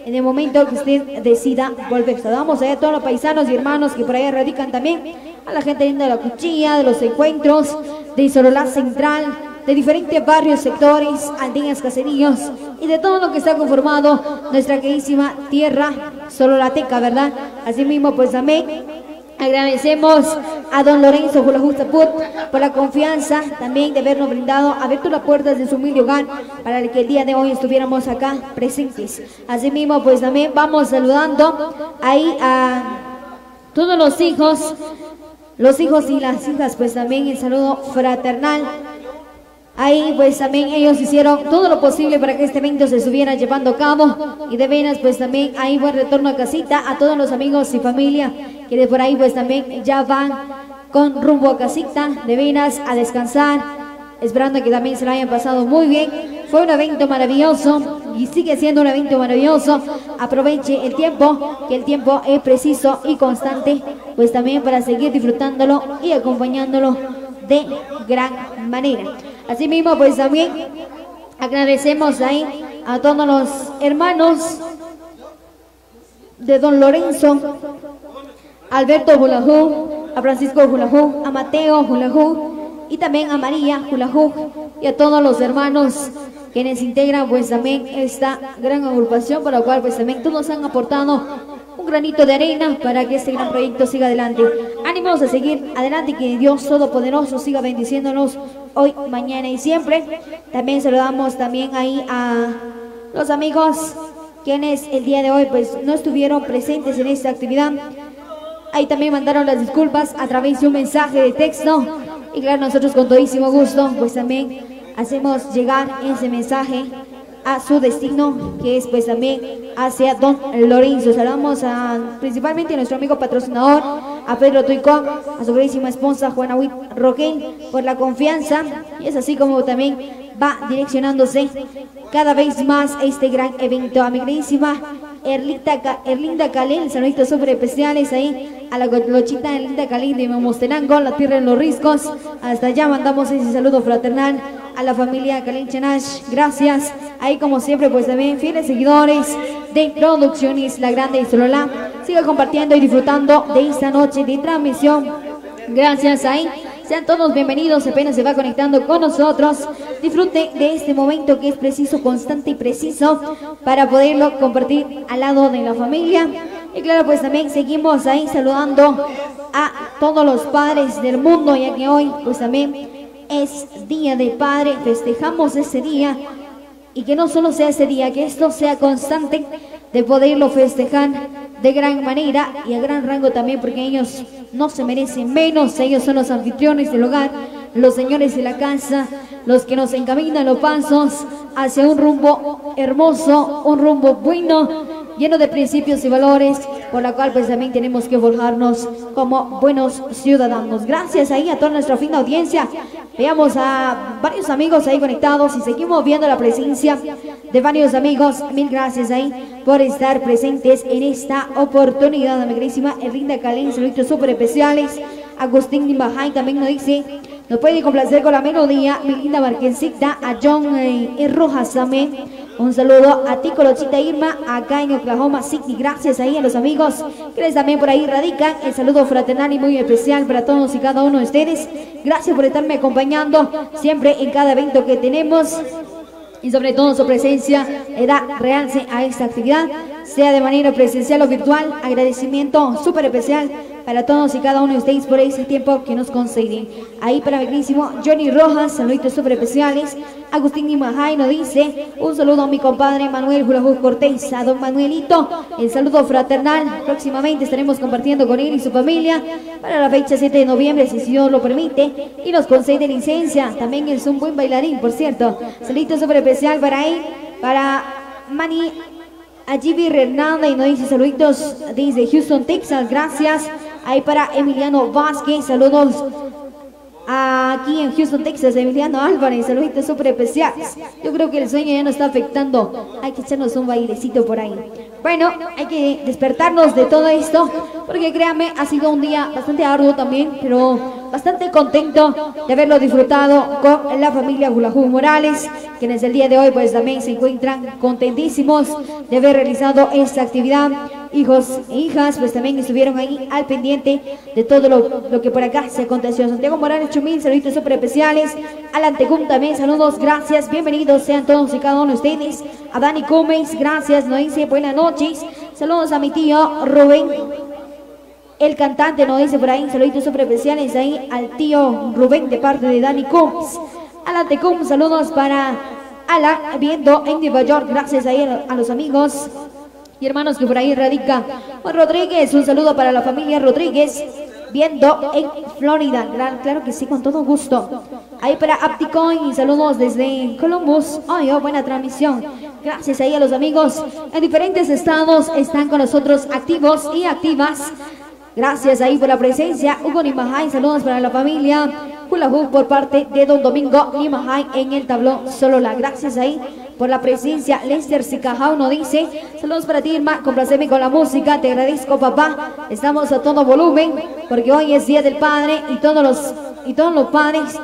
en el momento que usted decida volver. Saludamos a todos los paisanos y hermanos que por allá radican también. A la gente de la cuchilla, de los encuentros, de Isololá Central, de diferentes barrios, sectores, aldeas, caseríos y de todo lo que está conformado nuestra queridísima tierra sololateca, ¿verdad? Asimismo, pues también agradecemos a don Lorenzo Julajustaput por la confianza también de habernos brindado, abierto las puertas de su humilde hogar para que el día de hoy estuviéramos acá presentes. Asimismo, pues también vamos saludando ahí a todos los hijos, los hijos y las hijas, pues también el saludo fraternal Ahí pues también ellos hicieron todo lo posible para que este evento se estuviera llevando a cabo. Y de venas pues también ahí buen retorno a casita a todos los amigos y familia que de por ahí pues también ya van con rumbo a casita de venas a descansar esperando que también se lo hayan pasado muy bien. Fue un evento maravilloso y sigue siendo un evento maravilloso. Aproveche el tiempo que el tiempo es preciso y constante pues también para seguir disfrutándolo y acompañándolo de gran manera Asimismo, pues también agradecemos ahí a todos los hermanos de don Lorenzo, Alberto Julajú, a Francisco Julajú, a Mateo Julajú y también a María Julajú y a todos los hermanos quienes integran pues también esta gran agrupación para la cual pues también todos han aportado un granito de arena para que este gran proyecto siga adelante. Ánimos a seguir adelante que Dios Todopoderoso siga bendiciéndonos hoy, mañana y siempre. También saludamos también ahí a los amigos quienes el día de hoy pues no estuvieron presentes en esta actividad. Ahí también mandaron las disculpas a través de un mensaje de texto. Y claro, nosotros con todísimo gusto pues también hacemos llegar ese mensaje a su destino, que es pues también hacia Don Lorenzo. Saludamos a, principalmente a nuestro amigo patrocinador, a Pedro Tuicón, a su queridísima esposa Juana Huit Roquén, por la confianza. Y es así como también va direccionándose cada vez más este gran evento. A mi Erlinda, Erlinda Calén, saluditos súper especiales ahí a la lochita Erlinda Calén de Mamostenango, la tierra de los riscos. Hasta allá mandamos ese saludo fraternal a la familia Calén Chenash. Gracias. Ahí como siempre pues también fieles seguidores de Producciones La Grande y Solola. Siga compartiendo y disfrutando de esta noche de transmisión. Gracias ahí. Sean todos bienvenidos, apenas se va conectando con nosotros. Disfrute de este momento que es preciso, constante y preciso para poderlo compartir al lado de la familia. Y claro, pues también seguimos ahí saludando a todos los padres del mundo, ya que hoy pues también es Día del Padre, festejamos ese día y que no solo sea ese día, que esto sea constante de poderlo festejar de gran manera y a gran rango también porque ellos no se merecen menos, ellos son los anfitriones del hogar, los señores de la casa, los que nos encaminan los pasos hacia un rumbo hermoso, un rumbo bueno lleno de principios y valores, por la cual pues también tenemos que forjarnos como buenos ciudadanos. Gracias ahí a toda nuestra fina audiencia. Veamos a varios amigos ahí conectados y seguimos viendo la presencia de varios amigos. Mil gracias ahí por estar presentes en esta oportunidad, mi queridísima Erlinda Calén, saludos súper especiales. Agustín Nimbajay también nos dice, nos puede complacer con la melodía, mi linda marquesita, a John eh, Rojas también. Un saludo a ti, Colochita Irma, acá en Oklahoma City. Gracias ahí a los amigos que también por ahí radican. El saludo fraternal y muy especial para todos y cada uno de ustedes. Gracias por estarme acompañando siempre en cada evento que tenemos y sobre todo su presencia da realce a esta actividad, sea de manera presencial o virtual. Agradecimiento súper especial para todos y cada uno de ustedes por ese tiempo que nos conceden. Ahí para mi queridísimo Johnny Rojas, saluditos súper especiales. Agustín Nimajay nos dice un saludo a mi compadre Manuel Julajuz Cortés, a don Manuelito, el saludo fraternal. Próximamente estaremos compartiendo con él y su familia para la fecha 7 de noviembre, si Dios lo permite, y nos concede licencia. También es un buen bailarín, por cierto. Saludo súper especial para él, para Mani Ajibi Hernández nos dice saluditos desde Houston, Texas. Gracias. Ahí para Emiliano Vázquez, saludos aquí en Houston, Texas, Emiliano Álvarez, saluditos súper especiales. Yo creo que el sueño ya nos está afectando. Hay que echarnos un bailecito por ahí. Bueno, hay que despertarnos de todo esto, porque créanme, ha sido un día bastante arduo también, pero bastante contento de haberlo disfrutado con la familia Gulajú Morales, quienes el día de hoy pues también se encuentran contentísimos de haber realizado esta actividad. Hijos e hijas pues también estuvieron ahí al pendiente de todo lo, que por acá se aconteció. Santiago Morales Chumil, saluditos súper especiales. Alan Tecum también, saludos, gracias, bienvenidos sean todos y cada uno de ustedes. A Dani Gómez, gracias, nos dice buenas noches. Saludos a mi tío Rubén el cantante nos dice por ahí, saluditos súper especiales ahí al tío Rubén de parte de Dani Coombs. Adelante Coombs, saludos para Ala, viendo en Nueva York. Gracias ahí a los amigos y hermanos que por ahí radica. Juan Rodríguez, un saludo para la familia Rodríguez, viendo en Florida. Claro que sí, con todo gusto. Ahí para Apticoin, saludos desde Columbus. Ay, oh, buena transmisión. Gracias ahí a los amigos en diferentes estados están con nosotros activos y activas. Gracias ahí por la presencia. Hugo Nimajay, saludos para la familia. Hula por parte de Don Domingo Nimajay en el tablón Solo la Gracias ahí por la presencia. Lester Sicajao nos dice, saludos para ti, Irma, complaceme con la música, te agradezco, papá. Estamos a todo volumen, porque hoy es Día del Padre y todos los, y todos los padres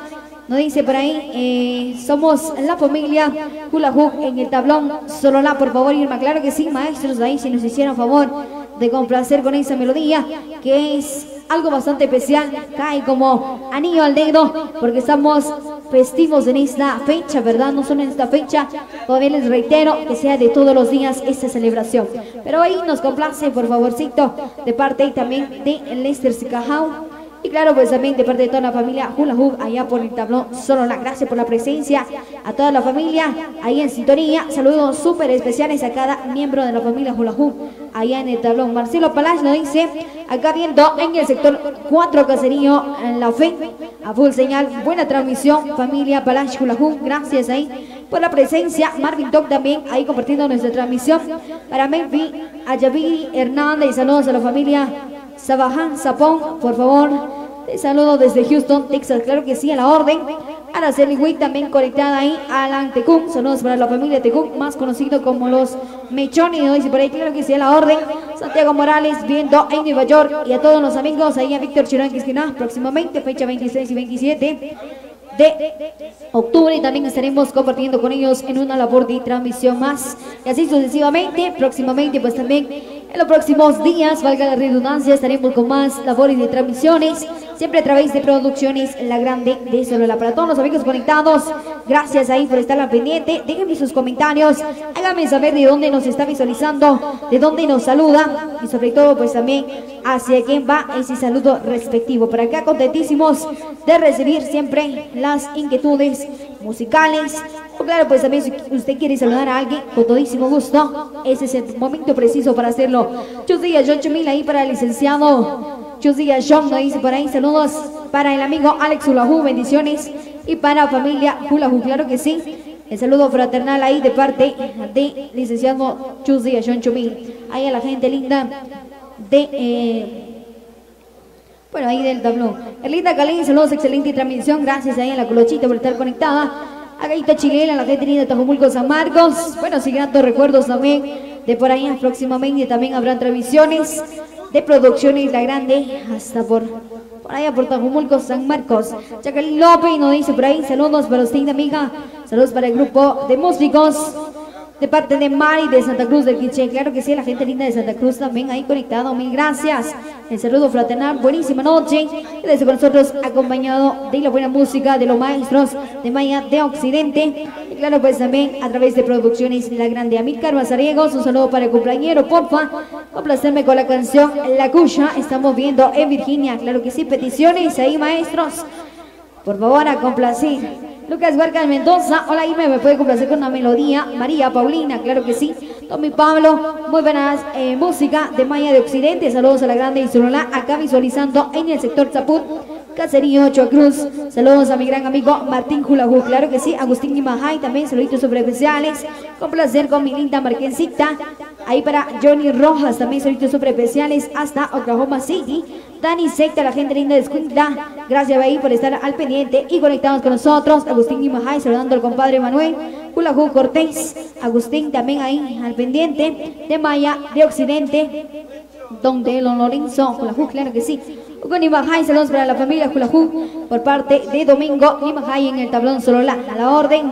nos dice por ahí, eh, somos la familia Hula en el tablón Solo la, por favor, Irma. Claro que sí, maestros, ahí si nos hicieron favor de complacer con esa melodía, que es algo bastante especial, cae como anillo al dedo, porque estamos festivos en esta fecha, ¿verdad? No solo en esta fecha, todavía les reitero que sea de todos los días esta celebración. Pero ahí nos complace, por favorcito, de parte también de Lester Sicajao y claro, pues también de parte de toda la familia Hula Hoop, allá por el tablón, solo la gracia por la presencia, a toda la familia ahí en sintonía. Saludos súper especiales a cada miembro de la familia Hula Hoop, allá en el tablón. Marcelo Palacio nos dice, acá viendo en el sector 4 Caserío, en la fe, a full señal, buena transmisión, familia Palacio Hula Hoop, gracias ahí por la presencia. Marvin Doc también ahí compartiendo nuestra transmisión. Para Memphis, a Yavi Hernández, saludos a la familia Sabahan Sapón, por favor. Te saludo desde Houston, Texas. Claro que sí, a la orden. Araceli Wick también conectada ahí. Alan Tecum. Saludos para la familia Tecum, más conocido como los Mechones. Dice por ahí, claro que sí, a la orden. Santiago Morales viendo en Nueva York. Y a todos los amigos ahí a Víctor Chirón Cristina. Próximamente, fecha 26 y 27 de octubre y también estaremos compartiendo con ellos en una labor de transmisión más y así sucesivamente próximamente pues también en los próximos días valga la redundancia estaremos con más labores de transmisiones siempre a través de producciones La Grande de Solola. Para todos los amigos conectados, gracias ahí por estar al pendiente. Déjenme sus comentarios, háganme saber de dónde nos está visualizando, de dónde nos saluda y sobre todo pues también hacia quién va ese saludo respectivo. Por acá contentísimos de recibir siempre las inquietudes musicales. O claro, pues también si usted quiere saludar a alguien, con todísimo gusto, ese es el momento preciso para hacerlo. Chus días, John Chumil ahí para el licenciado Chus días, John, no dice por ahí, saludos para el amigo Alex Hulahu, bendiciones. Y para familia Hulahu, claro que sí. El saludo fraternal ahí de parte de licenciado Chus días, John Chumil. Ahí a la gente linda de... Eh, bueno, ahí del tablón. Erlita Calén, saludos, excelente transmisión. Gracias ahí a la colochita por estar conectada. A Gaita Chilena, la gente linda de Tajumulco, San Marcos. Bueno, sí, grandes recuerdos también de por ahí próximamente. También habrán transmisiones de Producciones La Grande hasta por, por allá por Tajumulco, San Marcos. Jacqueline López nos dice por ahí, saludos para usted, amiga. Saludos para el grupo de músicos de parte de Mari de Santa Cruz del Quiché. Claro que sí, la gente linda de Santa Cruz también ahí conectado. Mil gracias. El saludo fraternal, buenísima noche. Desde con nosotros acompañado de la buena música de los maestros de Maya de Occidente. Y claro, pues también a través de producciones La Grande Amílcar Mazariegos. Un saludo para el cumpleañero, porfa. Complacerme con la canción La Cucha. Estamos viendo en Virginia. Claro que sí, peticiones ahí, maestros. Por favor, a complacer. Lucas Huerca Mendoza, hola Ime, ¿me puede complacer con una melodía? María Paulina, claro que sí. Tommy Pablo, muy buenas eh, música de Maya de Occidente. Saludos a la grande Isololá, acá visualizando en el sector Zaput, Caserío Ochoa Cruz. Saludos a mi gran amigo Martín Julajú, claro que sí. Agustín Imajay, también saluditos sobre especiales. Con placer con mi linda Marquencita. Ahí para Johnny Rojas, también saluditos sobre especiales hasta Oklahoma City. Dani Secta, la gente linda de Escuintla. Gracias, por estar al pendiente y conectados con nosotros. Agustín Imajay, saludando al compadre Manuel. Culajú Cortés. Agustín también ahí al pendiente. De Maya, de Occidente. Donde Don Lorenzo, Culajú, claro que sí. Hugo Nimajay, saludos para la familia Culajú por parte de Domingo Nimajay en el tablón Solola. A la orden.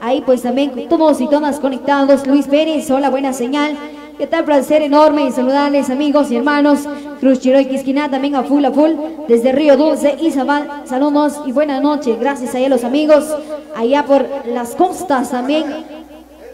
Ahí pues también todos y todas conectados. Luis Pérez, hola, buena señal. ¿Qué tal? Placer enorme saludarles amigos y hermanos. Cruz Chiroy Quisquina también a full a full desde Río Dulce y Zabal. Saludos y buenas noches. Gracias a los amigos allá por las costas también.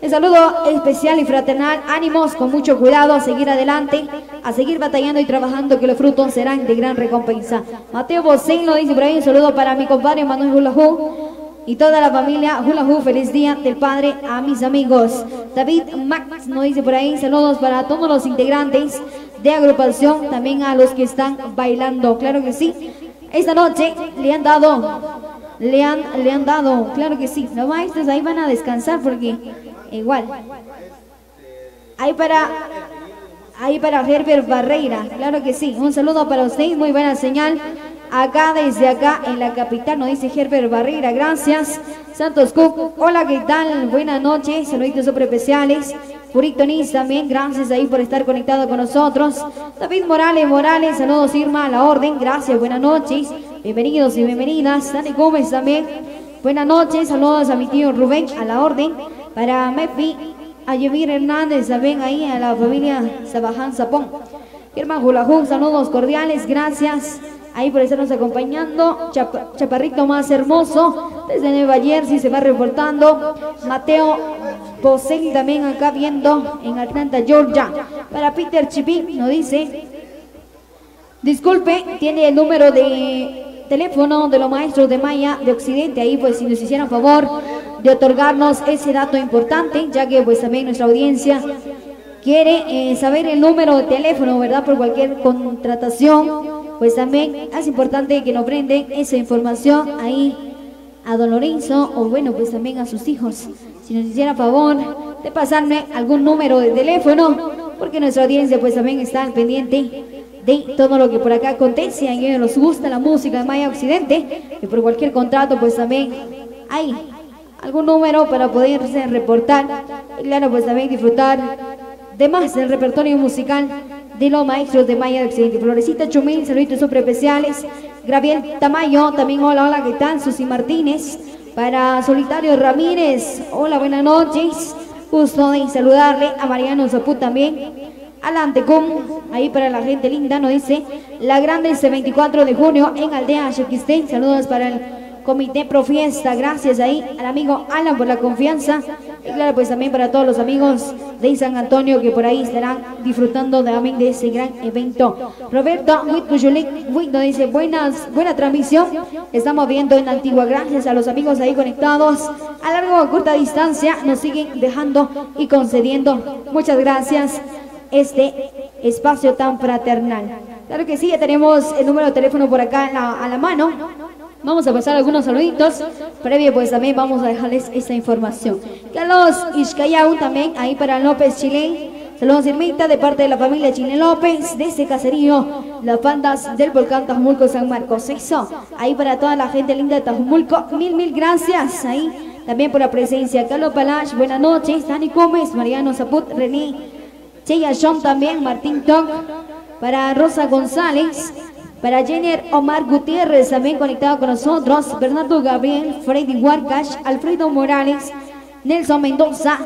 El saludo especial y fraternal. Ánimos con mucho cuidado a seguir adelante, a seguir batallando y trabajando que los frutos serán de gran recompensa. Mateo Bosén lo dice por ahí. Un saludo para mi compadre Manuel Hulajú y toda la familia Hula Hu, feliz día del padre a mis amigos. David Max nos dice por ahí, saludos para todos los integrantes de agrupación, también a los que están bailando, claro que sí. Esta noche le han dado, le han, le han dado, claro que sí. Los maestros ahí van a descansar porque igual. Ahí para, ahí para Herbert Barreira, claro que sí. Un saludo para ustedes, muy buena señal acá desde acá en la capital, nos dice Herbert Barrera, gracias. Santos Cook, hola, ¿qué tal? Buenas noches, saluditos super especiales. Purito Nis también, gracias ahí por estar conectado con nosotros. David Morales, Morales, saludos Irma a la orden, gracias, buenas noches. Bienvenidos y bienvenidas. Dani Gómez también, buenas noches, saludos a mi tío Rubén a la orden. Para Mepi, a Yemir Hernández también ahí a la familia Sabaján Zapón. Irma Julajú, saludos cordiales, gracias ahí por estarnos acompañando. chaparrito más hermoso, desde Nueva Jersey se va reportando. Mateo Posel también acá viendo en Atlanta, Georgia. Para Peter Chipi nos dice, disculpe, tiene el número de teléfono de los maestros de Maya de Occidente. Ahí pues si nos hicieran favor de otorgarnos ese dato importante, ya que pues también nuestra audiencia quiere eh, saber el número de teléfono, ¿verdad? Por cualquier contratación pues también es importante que nos brinden esa información ahí a don Lorenzo o bueno, pues también a sus hijos. Si nos hiciera favor de pasarme algún número de teléfono, porque nuestra audiencia pues también está al pendiente de todo lo que por acá acontece, a ellos nos gusta la música de Maya Occidente, y por cualquier contrato pues también hay algún número para poderse reportar y claro pues también disfrutar de más del repertorio musical de los maestros de Maya de Occidente. Florecita Chumil, saluditos super especiales. Graviel Tamayo, también hola, hola, ¿qué tal? Susi Martínez. Para Solitario Ramírez, hola, buenas noches. Gusto de saludarle a Mariano Zaput también. Adelante con, ahí para la gente linda, nos dice, la grande este 24 de junio en Aldea Chequistén. Saludos para el Comité Pro Fiesta. Gracias ahí al amigo Alan por la confianza. Y claro, pues también para todos los amigos de San Antonio que por ahí estarán disfrutando también de ese gran evento. Roberto Huitcuchulik dice, buenas, buena transmisión. Estamos viendo en Antigua. Gracias a los amigos ahí conectados. A largo o corta distancia nos siguen dejando y concediendo. Muchas gracias este espacio tan fraternal. Claro que sí, ya tenemos el número de teléfono por acá a la mano. Vamos a pasar algunos saluditos. Previo, pues también vamos a dejarles esta información. Carlos Iscayau también, ahí para López Chile. Saludos Irmita de parte de la familia Chile López, de ese caserío, las bandas del volcán Tajumulco San Marcos. Eso, ahí para toda la gente linda de Tajumulco, mil, mil gracias. Ahí también por la presencia. Carlos Palash, buenas noches. Dani Gómez, Mariano Zaput, René Cheya John también, Martín Toc, para Rosa González. Para Jenner Omar Gutiérrez, también conectado con nosotros. Bernardo Gabriel, Freddy Huarcash, Alfredo Morales, Nelson Mendoza.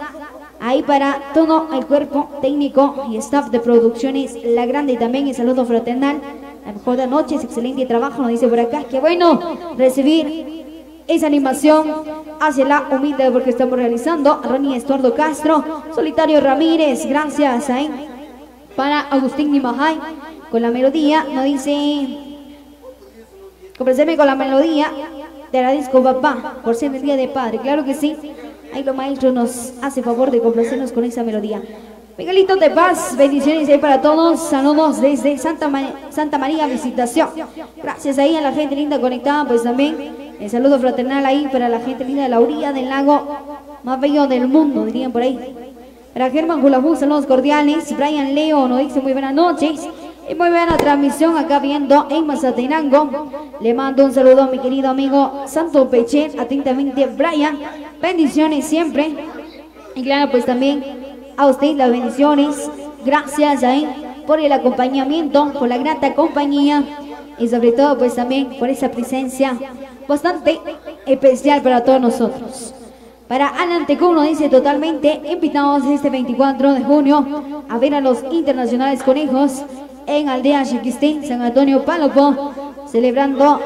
Ahí para todo el cuerpo técnico y staff de producciones La Grande también. El saludo fraternal. La mejor de noches, excelente trabajo, nos dice por acá. Qué bueno recibir esa animación hacia la humilde porque estamos realizando. Ronnie Estuardo Castro, Solitario Ramírez, gracias. ¿eh? Para Agustín Nimajay con la melodía, nos dice, complacerme con la melodía, te agradezco papá por ser el día de padre, claro que sí, ahí los maestros nos hace favor de complacernos con esa melodía. Miguelito de paz, bendiciones ahí para todos, saludos desde Santa, Santa María Visitación. Gracias ahí a la gente linda conectada, pues también el saludo fraternal ahí para la gente linda de la orilla del lago más bello del mundo, dirían por ahí. Para Germán Julabú, saludos cordiales. Brian Leo nos dice muy buenas noches. Y muy buena transmisión acá viendo en Mazatenango. Le mando un saludo a mi querido amigo Santo Peche, atentamente Brian. Bendiciones siempre. Y claro, pues también a usted las bendiciones. Gracias ahí por el acompañamiento, por la grata compañía y sobre todo pues también por esa presencia bastante especial para todos nosotros. Para Alan Tecuno dice totalmente invitados este 24 de junio a ver a los internacionales conejos en Aldea Chiquistín, San Antonio Palopo, celebrando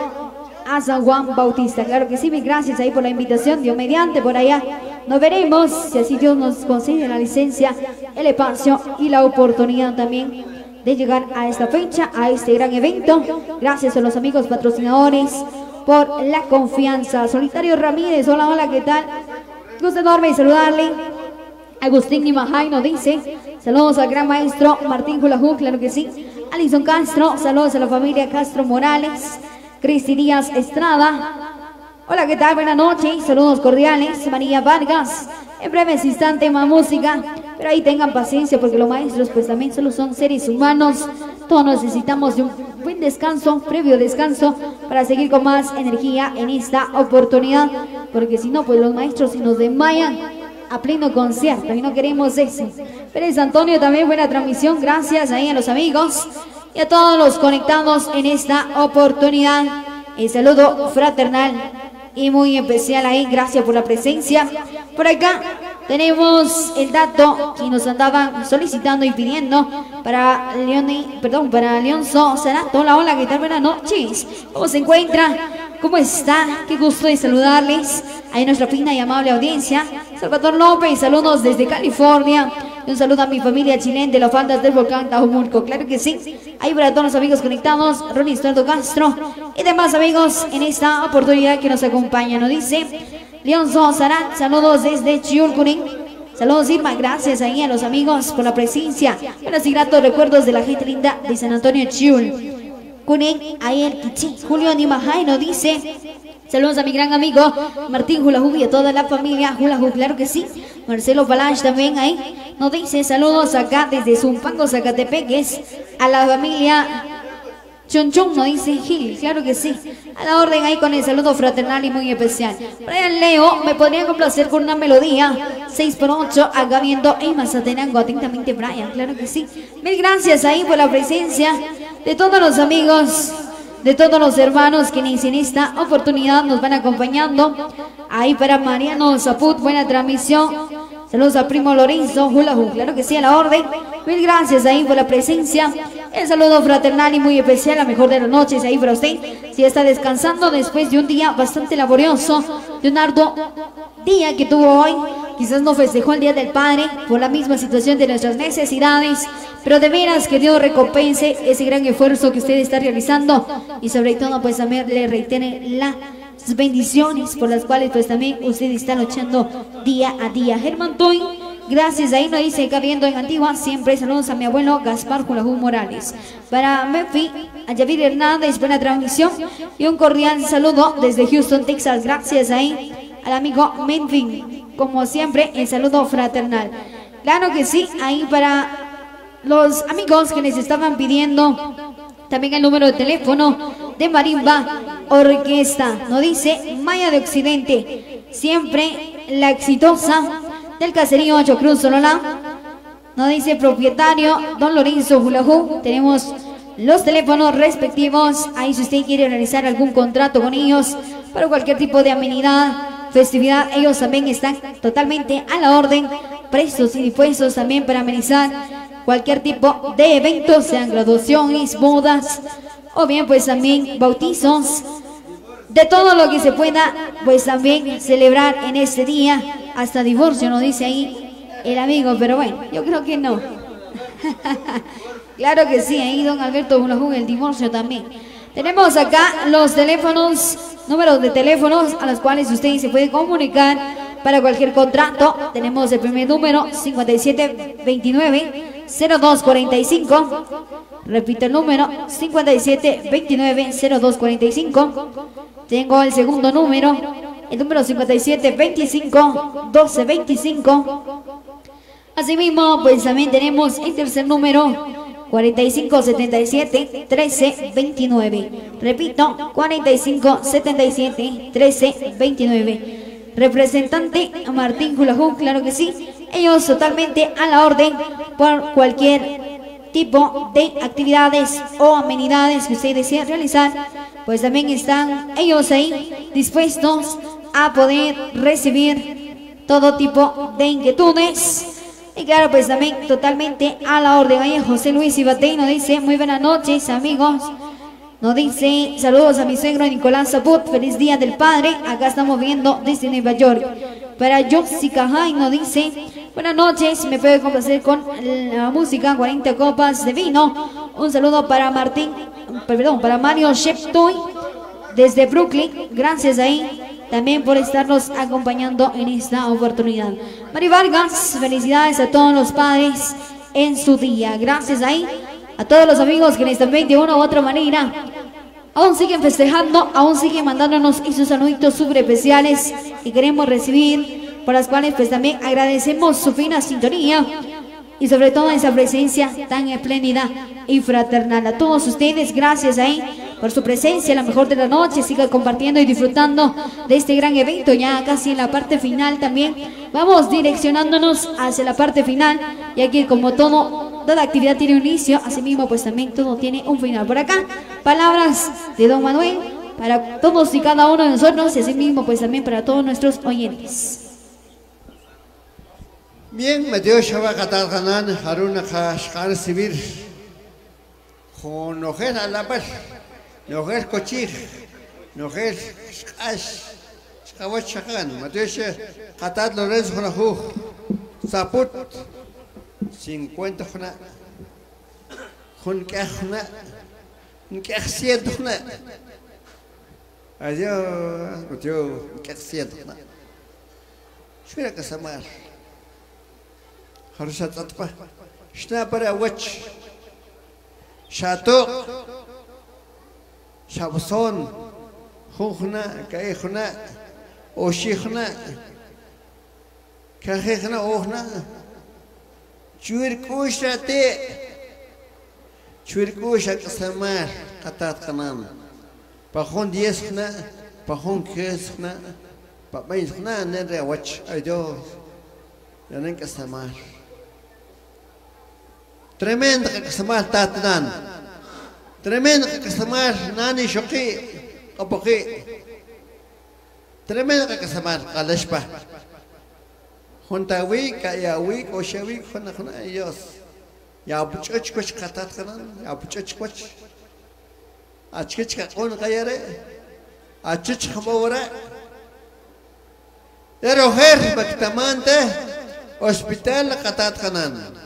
a San Juan Bautista. Claro que sí, gracias ahí por la invitación, Dios mediante por allá. Nos veremos si así Dios nos concede la licencia, el espacio y la oportunidad también de llegar a esta fecha, a este gran evento. Gracias a los amigos patrocinadores por la confianza. Solitario Ramírez, hola, hola, ¿qué tal? Gusto enorme saludarle. Agustín Nimajay nos dice, saludos al gran maestro Martín Julajú, claro que sí. Alison Castro, saludos a la familia Castro Morales. Cristi Díaz Estrada. Hola, ¿qué tal? Buenas noches, saludos cordiales. María Vargas. En breves instantes más música, pero ahí tengan paciencia porque los maestros pues también solo son seres humanos. Todos necesitamos de un buen descanso, previo descanso, para seguir con más energía en esta oportunidad, porque si no pues los maestros se nos desmayan a pleno concierto y no queremos eso. Pérez Antonio también buena transmisión, gracias ahí a los amigos y a todos los conectados en esta oportunidad. El saludo fraternal y muy especial ahí, gracias por la presencia. Por acá tenemos el dato que nos andaban solicitando y pidiendo para Leoni, perdón, para Leonzo Sarato. Hola, hola, ¿qué tal? Buenas noches. ¿Cómo se encuentra? ¿Cómo está? Qué gusto de saludarles. Ahí nuestra fina y amable audiencia. Salvador López, saludos desde California. Un saludo a mi familia chilena de las faldas del volcán Tajumulco. Claro que sí. Ahí para todos los amigos conectados, Ronnie Estuardo Castro y demás amigos en esta oportunidad que nos acompañan. Nos dice Leonzo Sarat, saludos desde Chiulcurín. Saludos Irma, gracias ahí a los amigos por la presencia. Buenos y gratos recuerdos de la gente linda de San Antonio Chiul. Kunin, ahí el Kichi. Julio Nimajay nos dice Saludos a mi gran amigo Martín Julahu y a toda la familia Julahu, claro que sí. Marcelo Palach también ahí nos dice saludos acá desde Zumpango, Zacatepeques, a la familia Chonchón, nos dice Gil, claro que sí. A la orden ahí con el saludo fraternal y muy especial. Brian Leo, me podría complacer con una melodía. 6 por 8 acá viendo en Mazatenango, atentamente Brian, claro que sí. Mil gracias ahí por la presencia de todos los amigos de todos los hermanos que en esta oportunidad nos van acompañando. Ahí para Mariano Zaput, buena transmisión. Saludos a Primo Lorenzo, hula claro que sí, a la orden. Mil gracias ahí por la presencia. El saludo fraternal y muy especial, la mejor de las noches ahí para usted. Si está descansando después de un día bastante laborioso, arduo día que tuvo hoy. Quizás no festejó el Día del Padre por la misma situación de nuestras necesidades. Pero de veras que Dios recompense ese gran esfuerzo que usted está realizando y sobre todo pues también le reitere las bendiciones por las cuales pues también usted está luchando día a día. Germán Toy, gracias, ahí nos dice viendo en Antigua, siempre saludos a mi abuelo Gaspar Julajú Morales. Para Memphis, a Javier Hernández, buena transmisión y un cordial saludo desde Houston, Texas. Gracias ahí al amigo Memphis, como siempre, el saludo fraternal. Claro que sí, ahí para los amigos que les estaban pidiendo también el número de teléfono de Marimba Orquesta. Nos dice Maya de Occidente, siempre la exitosa del caserío Ocho Cruz Sololá. Nos dice propietario Don Lorenzo Julajú. Tenemos los teléfonos respectivos. Ahí si usted quiere realizar algún contrato con ellos para cualquier tipo de amenidad, festividad, ellos también están totalmente a la orden, prestos y dispuestos también para amenizar cualquier tipo de eventos, sean graduaciones, bodas o bien pues también bautizos, de todo lo que se pueda pues también celebrar en este día, hasta divorcio nos dice ahí el amigo, pero bueno, yo creo que no. claro que sí, ahí don Alberto Bulajún, el divorcio también. Tenemos acá los teléfonos, números de teléfonos a los cuales usted se puede comunicar para cualquier contrato. Tenemos el primer número 5729 0245. Repito el número 5729 0245. Tengo el segundo número, el número 5725 1225. Asimismo, pues también tenemos el tercer número, 45 77 13 29. Repito, 45 77 13 29. Representante Martín Julajú, claro que sí. Ellos totalmente a la orden por cualquier tipo de actividades o amenidades que usted desea realizar, pues también están ellos ahí dispuestos a poder recibir todo tipo de inquietudes. Y claro, pues también totalmente a la orden. Ahí José Luis Ibatey nos dice, muy buenas noches amigos. Nos dice, saludos a mi suegro Nicolás Zaput, feliz día del padre. Acá estamos viendo desde Nueva York. Para Jessica Hay nos dice, buenas noches, me puede complacer con la música 40 copas de vino. Un saludo para Martín, perdón, para Mario Sheptoy desde Brooklyn. Gracias ahí también por estarnos acompañando en esta oportunidad. Mari Vargas, felicidades a todos los padres en su día. Gracias ahí a todos los amigos que esta de una u otra manera aún siguen festejando, aún siguen mandándonos esos saluditos súper especiales que queremos recibir, por las cuales pues también agradecemos su fina sintonía y sobre todo esa presencia tan espléndida y fraternal. A todos ustedes, gracias ahí por su presencia, la mejor de la noche, siga compartiendo y disfrutando de este gran evento, ya casi en la parte final también. Vamos direccionándonos hacia la parte final, y aquí como todo, toda actividad tiene un inicio, asimismo pues también todo tiene un final. Por acá, palabras de don Manuel para todos y cada uno de nosotros, y asimismo pues también para todos nuestros oyentes. Bien, me dio Shaba Haruna Kashkar Sibir, Jonojer Alabar, Nojer Kochir, Nojer Shkash, Shkawat Shakan, me dio Katat Lorenzo Jonahu, Zaput, 50 خنا خن كخنا نك أخسيد خنا أجو أجو نك أخسيد خنا شو رأيك سمار خرجت تطفى شنا برا وجه شاتو شابسون خوخنا كايخنا وشيخنا كاخيخنا اوخنا چور کوش راته چور کوش قسمار قطات قنام پخون دیسخنا پخون کسخنا پبینخنا نره وچ ایدو لنن قسمار Tremenda kasamar tatanan. Tremenda kasamar nani shoki opoki. Tremenda kasamar kalashpa. Juntawi kayawi koshawi khona khona Dios. Ya buchoch koch katat kanan ya buchoch koch. Achkich ka kon kayare. Achich khamawara. Pero her baktamante hospital katat kanan.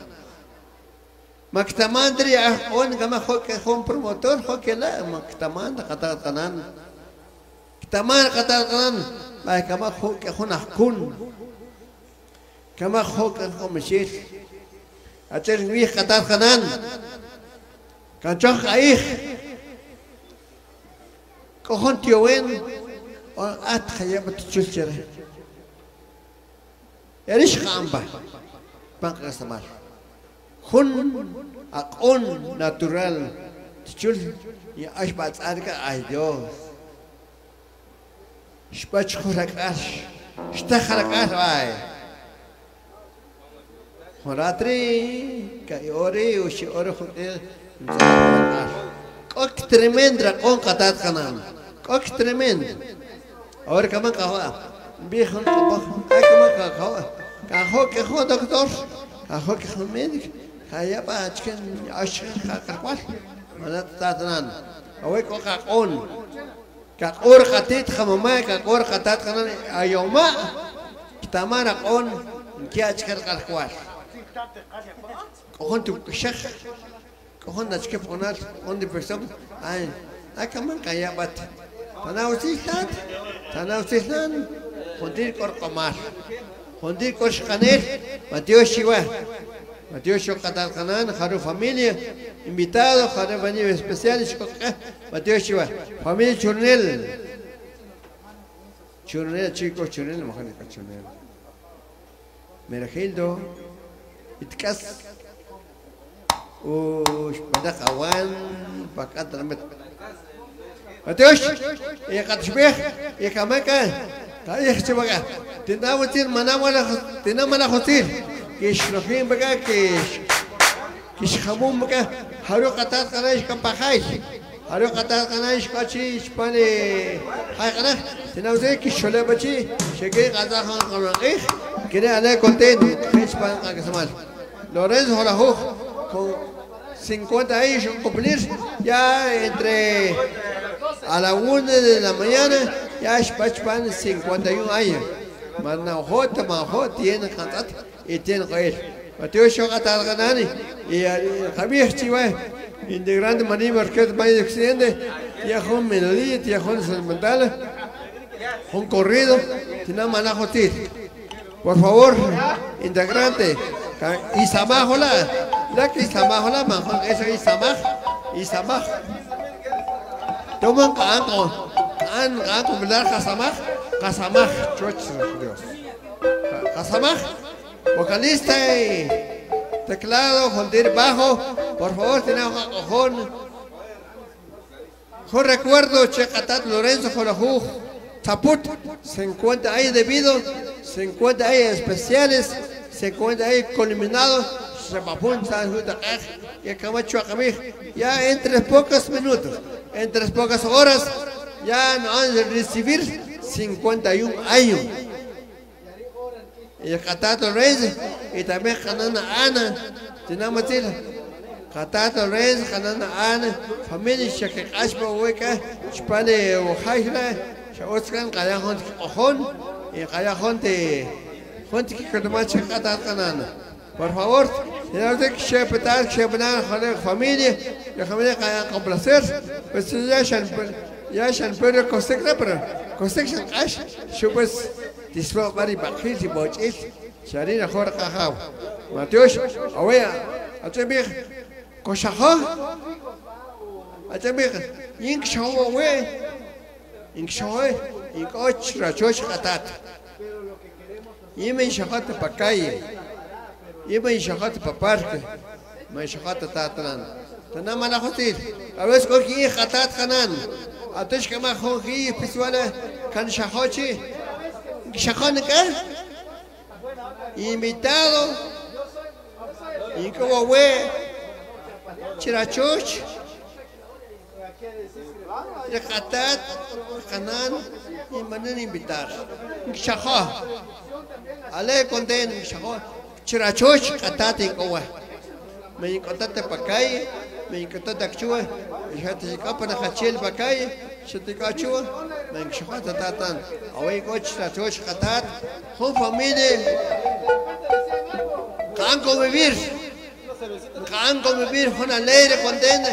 مكتمان دري اون كما خوك خون بروموتور خوك لا مكتمان قطع قنان كتمان قطع قنان ما كما خوك خون حكون كما خوك أنكم مشيت. أتر نويخ قطار خنان. كان شوخ أيخ كهون تيوين. وأت خيابة تشوشرة يريش قامبا بانك رسمال. خن أقون ناتورال. تشل يا أشبع تسألك أي ديوس شباتش خورك أش. اشتخرك أش. واي مراتري كايوري وشي اوري خطي كوك تريمندرا كون قطات خنان كوك تريمند اور كمان قهوة بيخن قبخ كمان قهوة قهوة كهوة دكتور قهوة كهوة ميديك هيا بقى تكن عشر كاكوال ولا تاتنان أوي كو كاكون كاكور خطيت خمما كاكور Cojón tu kushak, cojón la chica ponal, on the person, ay, acaman cayabat. Tanausistan, tanausistan, hundir corcomar, hundir corchcanel, Mateo Shiva, Mateo Shokatal Kanan, Haru familia, invitado, Haru venido especial, Mateo Shiva, familia Churnel. Churnel, chicos, Churnel, mujer de Churnel. Mergildo. يتكس. وش بدك اوان فقط رمت. اتوش يا قد شبيخ؟ يا كمكه تاريخ تبقى تناول تين منا ولا تنا منا خطير كيش رفين بقى كيش كيش خموم بقى هارو قطات قناش كم بخايش. هارو قطات قناش كاشي شباني. هاي قناه تناول تين كيش شلبتي شقي قطات خان قناش content, kish pan kagasamal. Lorenzo Jolajú, con 50 años cumplir, ya entre a la 1 de la mañana, ya es Pachpan 51 años. Manajota, Manajota, tiene cantat y tiene que Mateo Shogatal Ganani y Javier Chiva, integrante Maní Marqués Valle de Occidente, ya con melodía, ya con sentimental, con corrido, tiene manajotir. Por favor, integrante, Isamah, hola. La que Isamah, hola, manjón, eso es Isamah. Isamah. Toman canto. An, canto, ¿verdad? Casamah. Church, Dios. Casamah. Vocalista y teclado, fondir bajo. Por favor, tenemos a cojón. Yo recuerdo Checatat Lorenzo Jolajú. Taput, 50 años de vida, 50 años especiales, 50 años culminados, ya en tres pocos minutos, en tres pocas horas, ya nos han de recibir 51 años. Y Catato Reyes, y también Hanana Ana, tenemos Catato Reyes, Hanana Ana, familia Weka, Chpane Ojajla, Shawaskan, Kayajon Ojon, y Kayajon de Jonti Kikadamacha Katat Hanana. Por favor, tenemos que respetar, respetar a la familia, la familia que haya complacer, pues ya shan ya shan pero conseguir pero conseguir shan cash, yo pues disfruto bari bakil si bochis, shari na khor kahau. Matios, awaya, atemi koshaho, atemi ink shawo we, Inxoe, incoch, rachoch, atat. Ima inxajata pa calle. Ima inxajata pa parque. Ma inxajata tatran. Tana malajotil. A veces cogi atat hanan. Atosh kama jogi pisuana kan shahochi. Shahon ka? Invitado. Incoe, chirachoch. Chirachoch. rekatat kanan imanen invitar shaho ale conten shaho chirachoch katati kowa me inkotate pakai me inkotate akchua jati kapana hachel pakai شتكاتشو من شخات تاتان اوي كوتش تاتوش خطات خو فاميلي كانكو بيبير familia. Canco vivir. Hon alegre contente.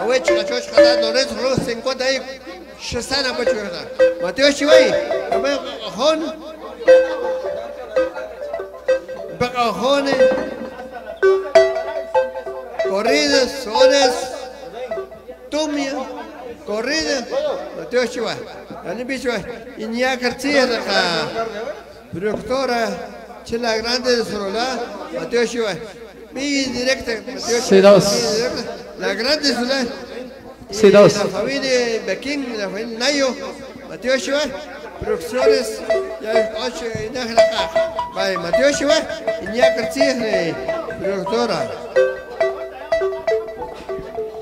Away chirachoch katat, Lorenzo Ros se encuentra ahí. Pachuela. Mateo Chihuay, hon bacajones, corridas, sones, tumia, corridas, Mateo Chihuahua, Ani Bichua, Iña García, la productora Chela Grande de Sololá, Mateo Chihuahua, mi directa, Mateo C2. la Grande Sololá, C2. la familia Bequín, la familia Nayo, Mateo Chihuahua, producciones, ya ocho y naja la caja. Vale, Mateo Chihuahua, Iña García, productora.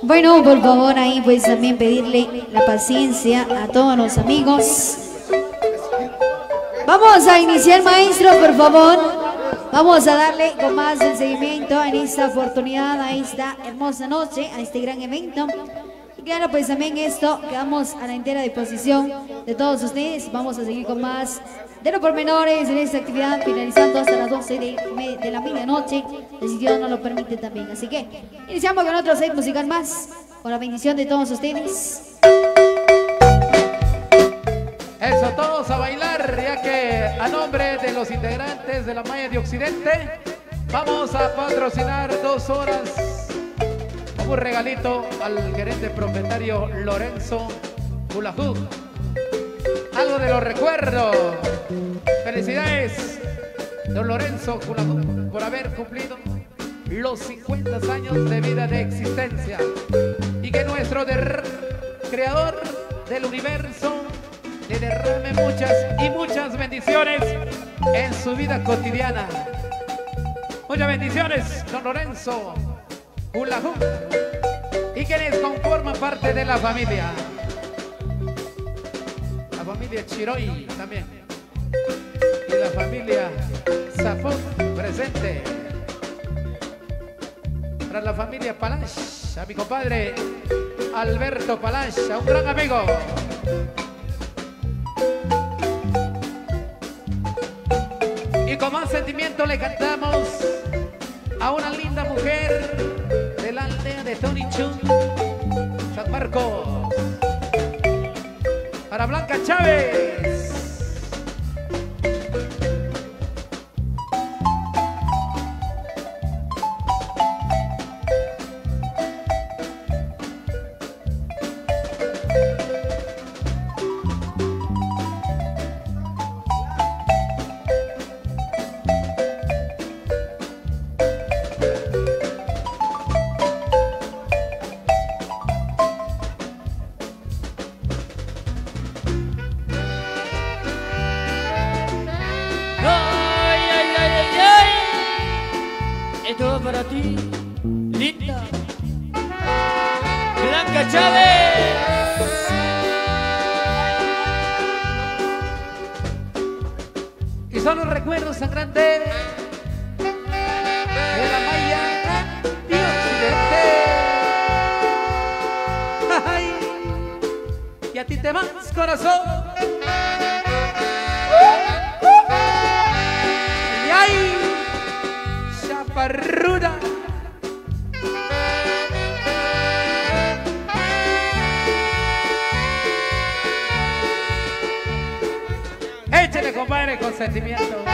Bueno, por favor, ahí pues también pedirle la paciencia a todos los amigos. Vamos a iniciar, maestro, por favor. Vamos a darle con más del seguimiento en esta oportunidad, a esta hermosa noche, a este gran evento. Y claro, pues también esto quedamos a la entera disposición de todos ustedes. Vamos a seguir con más de los pormenores en esta actividad, finalizando hasta las 12 de, de la medianoche, si Dios nos lo permite también. Así que iniciamos con otro set musical más, con la bendición de todos ustedes. Eso, todos a bailar, ya que a nombre de los integrantes de la Maya de Occidente, vamos a patrocinar dos horas como regalito al gerente propietario Lorenzo Bulajú. Algo de los recuerdos. Felicidades, don Lorenzo Bulajú, por haber cumplido los 50 años de vida de existencia y que nuestro creador del universo le derrame muchas y muchas bendiciones en su vida cotidiana. Muchas bendiciones, don Lorenzo Hulajú y quienes conforman parte de la familia. La familia Chiroy también. Y la familia Zafón presente. Para la familia Palash, a mi compadre Alberto Palash, a un gran amigo. con más sentimiento le cantamos a una linda mujer de la aldea de Tony Chun, San Marcos. Para Blanca Chávez. ruda. Échale, compadre, consentimiento.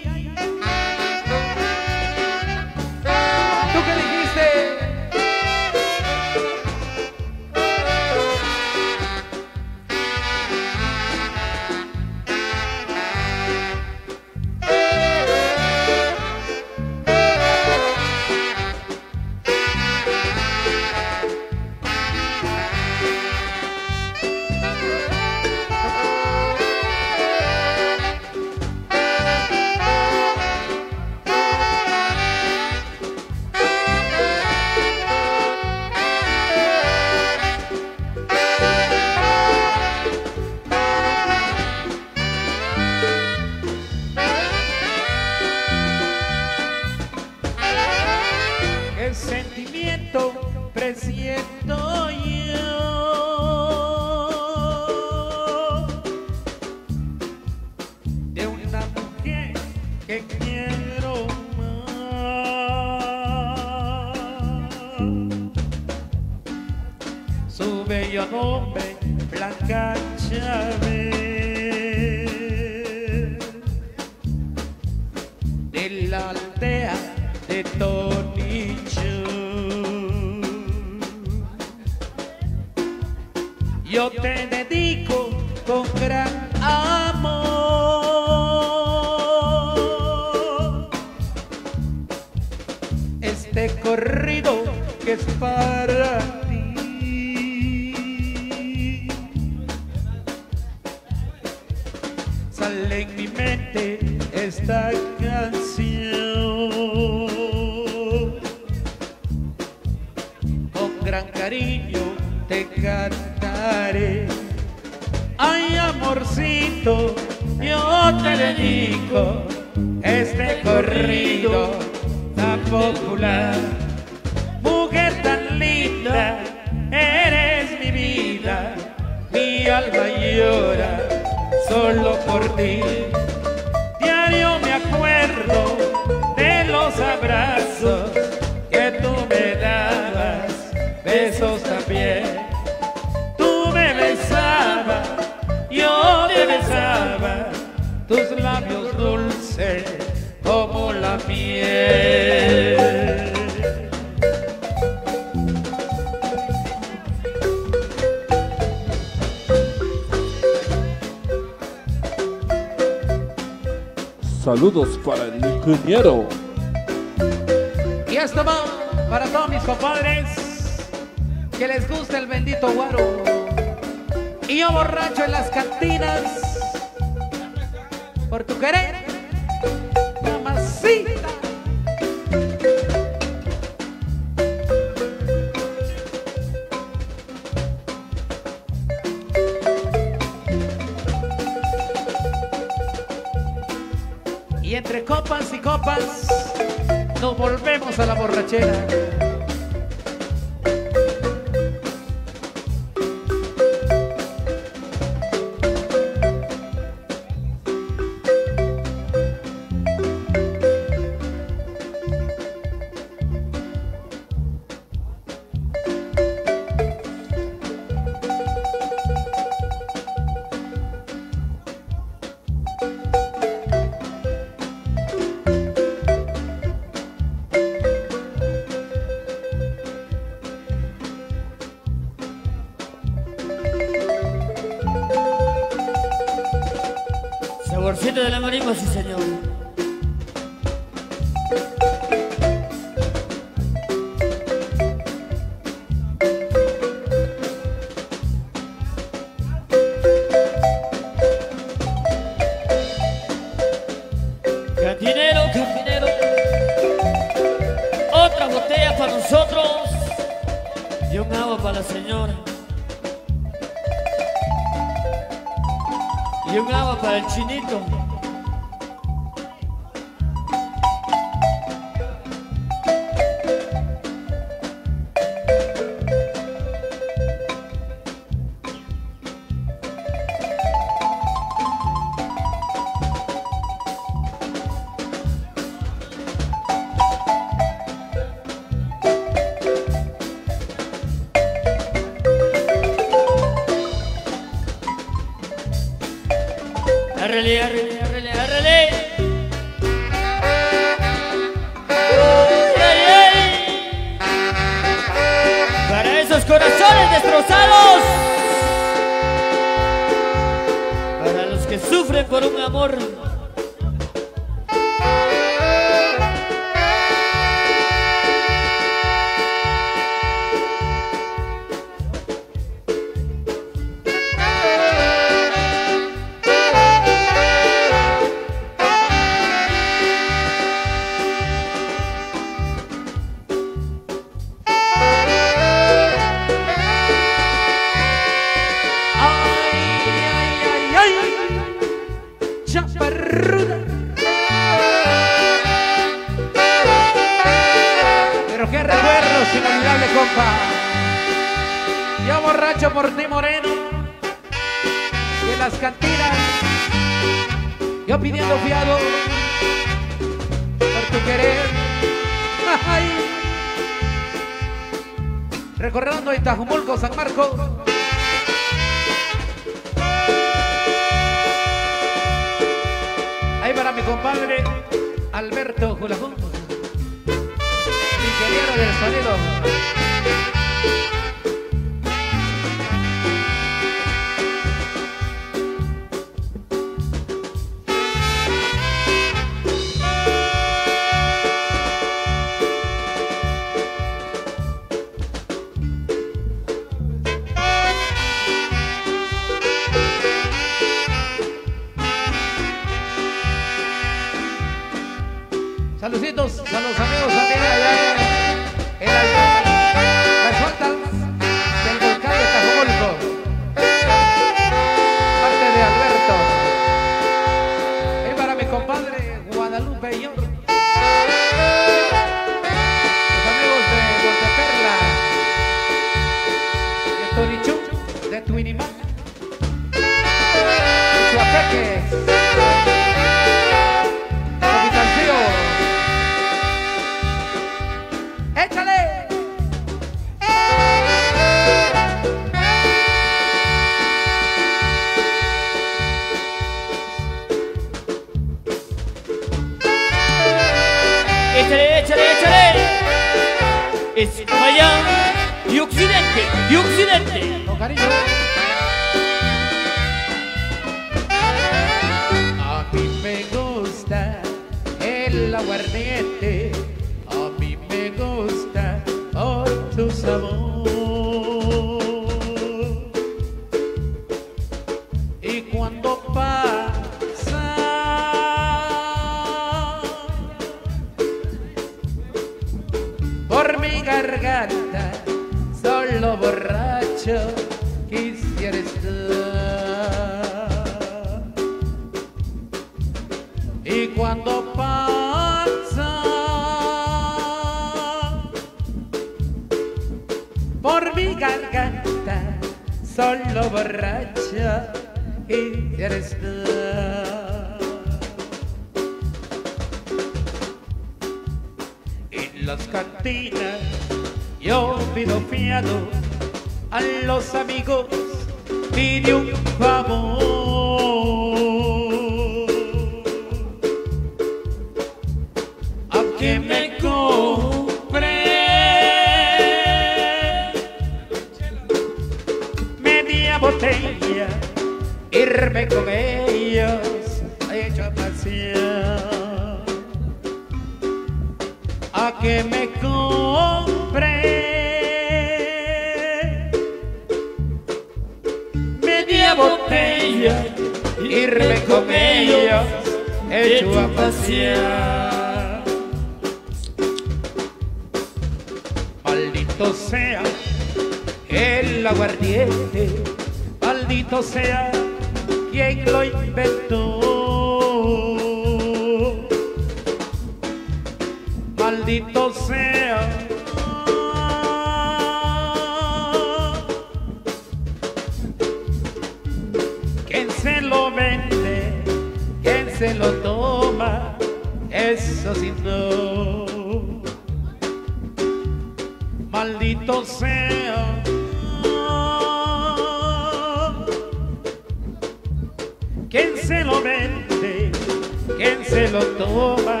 lo toma,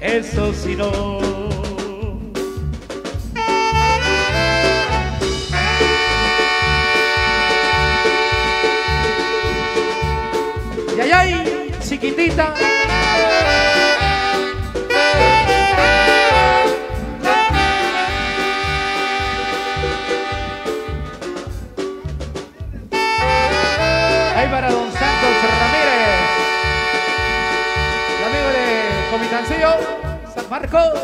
eso sí no. Y ay, ay, chiquitita. San Marcos.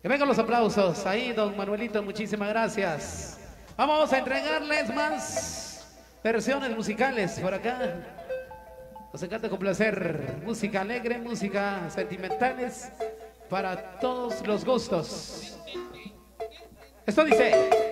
Que vengan los aplausos. Ahí, don Manuelito, muchísimas gracias. Vamos a entregarles más versiones musicales por acá. Nos encanta complacer música alegre, música sentimentales para todos los gustos. Esto dice...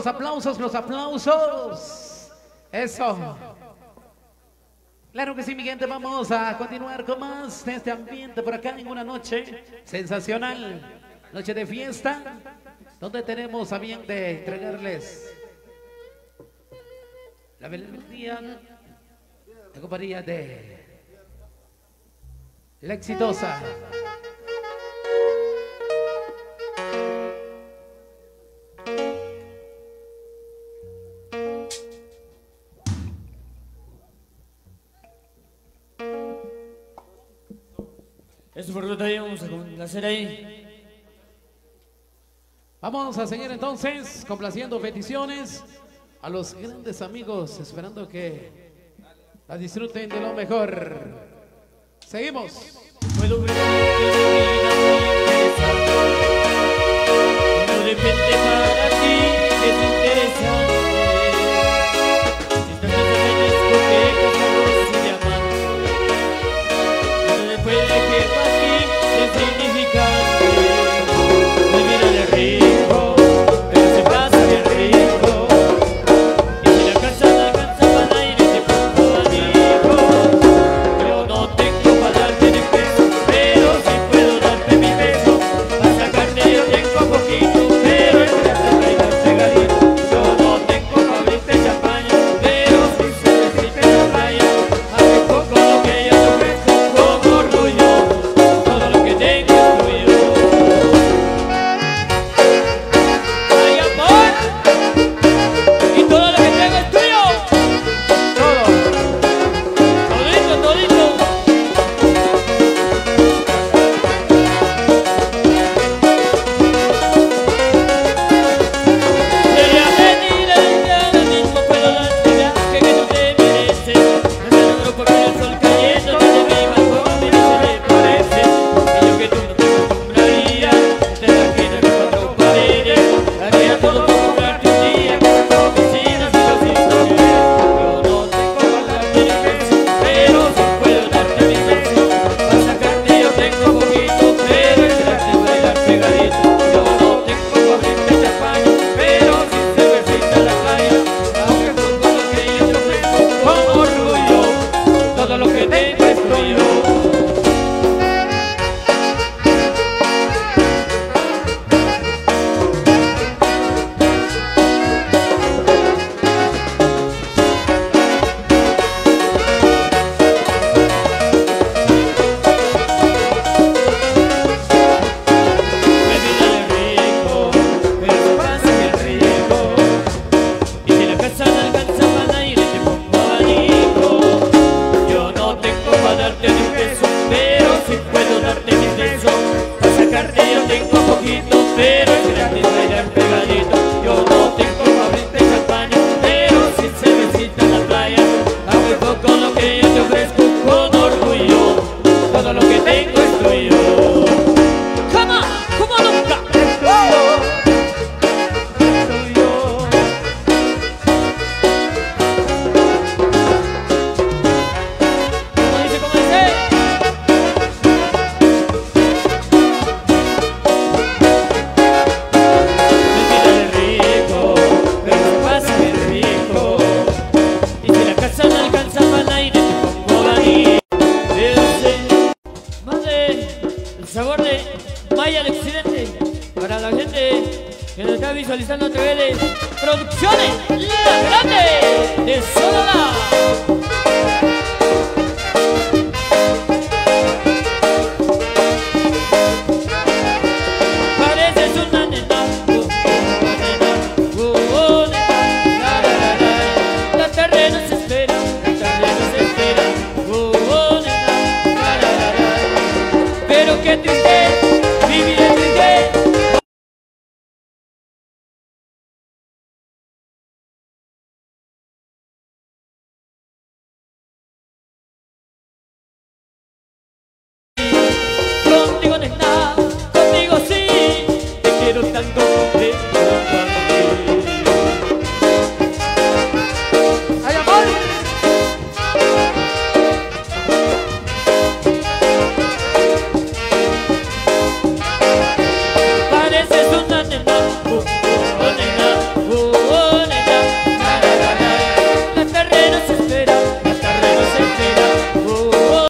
los aplausos? Los aplausos. Eso. Claro que sí, mi gente, vamos a continuar con más de este ambiente por acá en una noche sensacional, noche de fiesta, donde tenemos a bien de entregarles la melodía, la compañía de la exitosa. Por lo tanto vamos a complacer ahí. Vamos a seguir entonces complaciendo peticiones a los grandes amigos, esperando que la disfruten de lo mejor. Seguimos. God.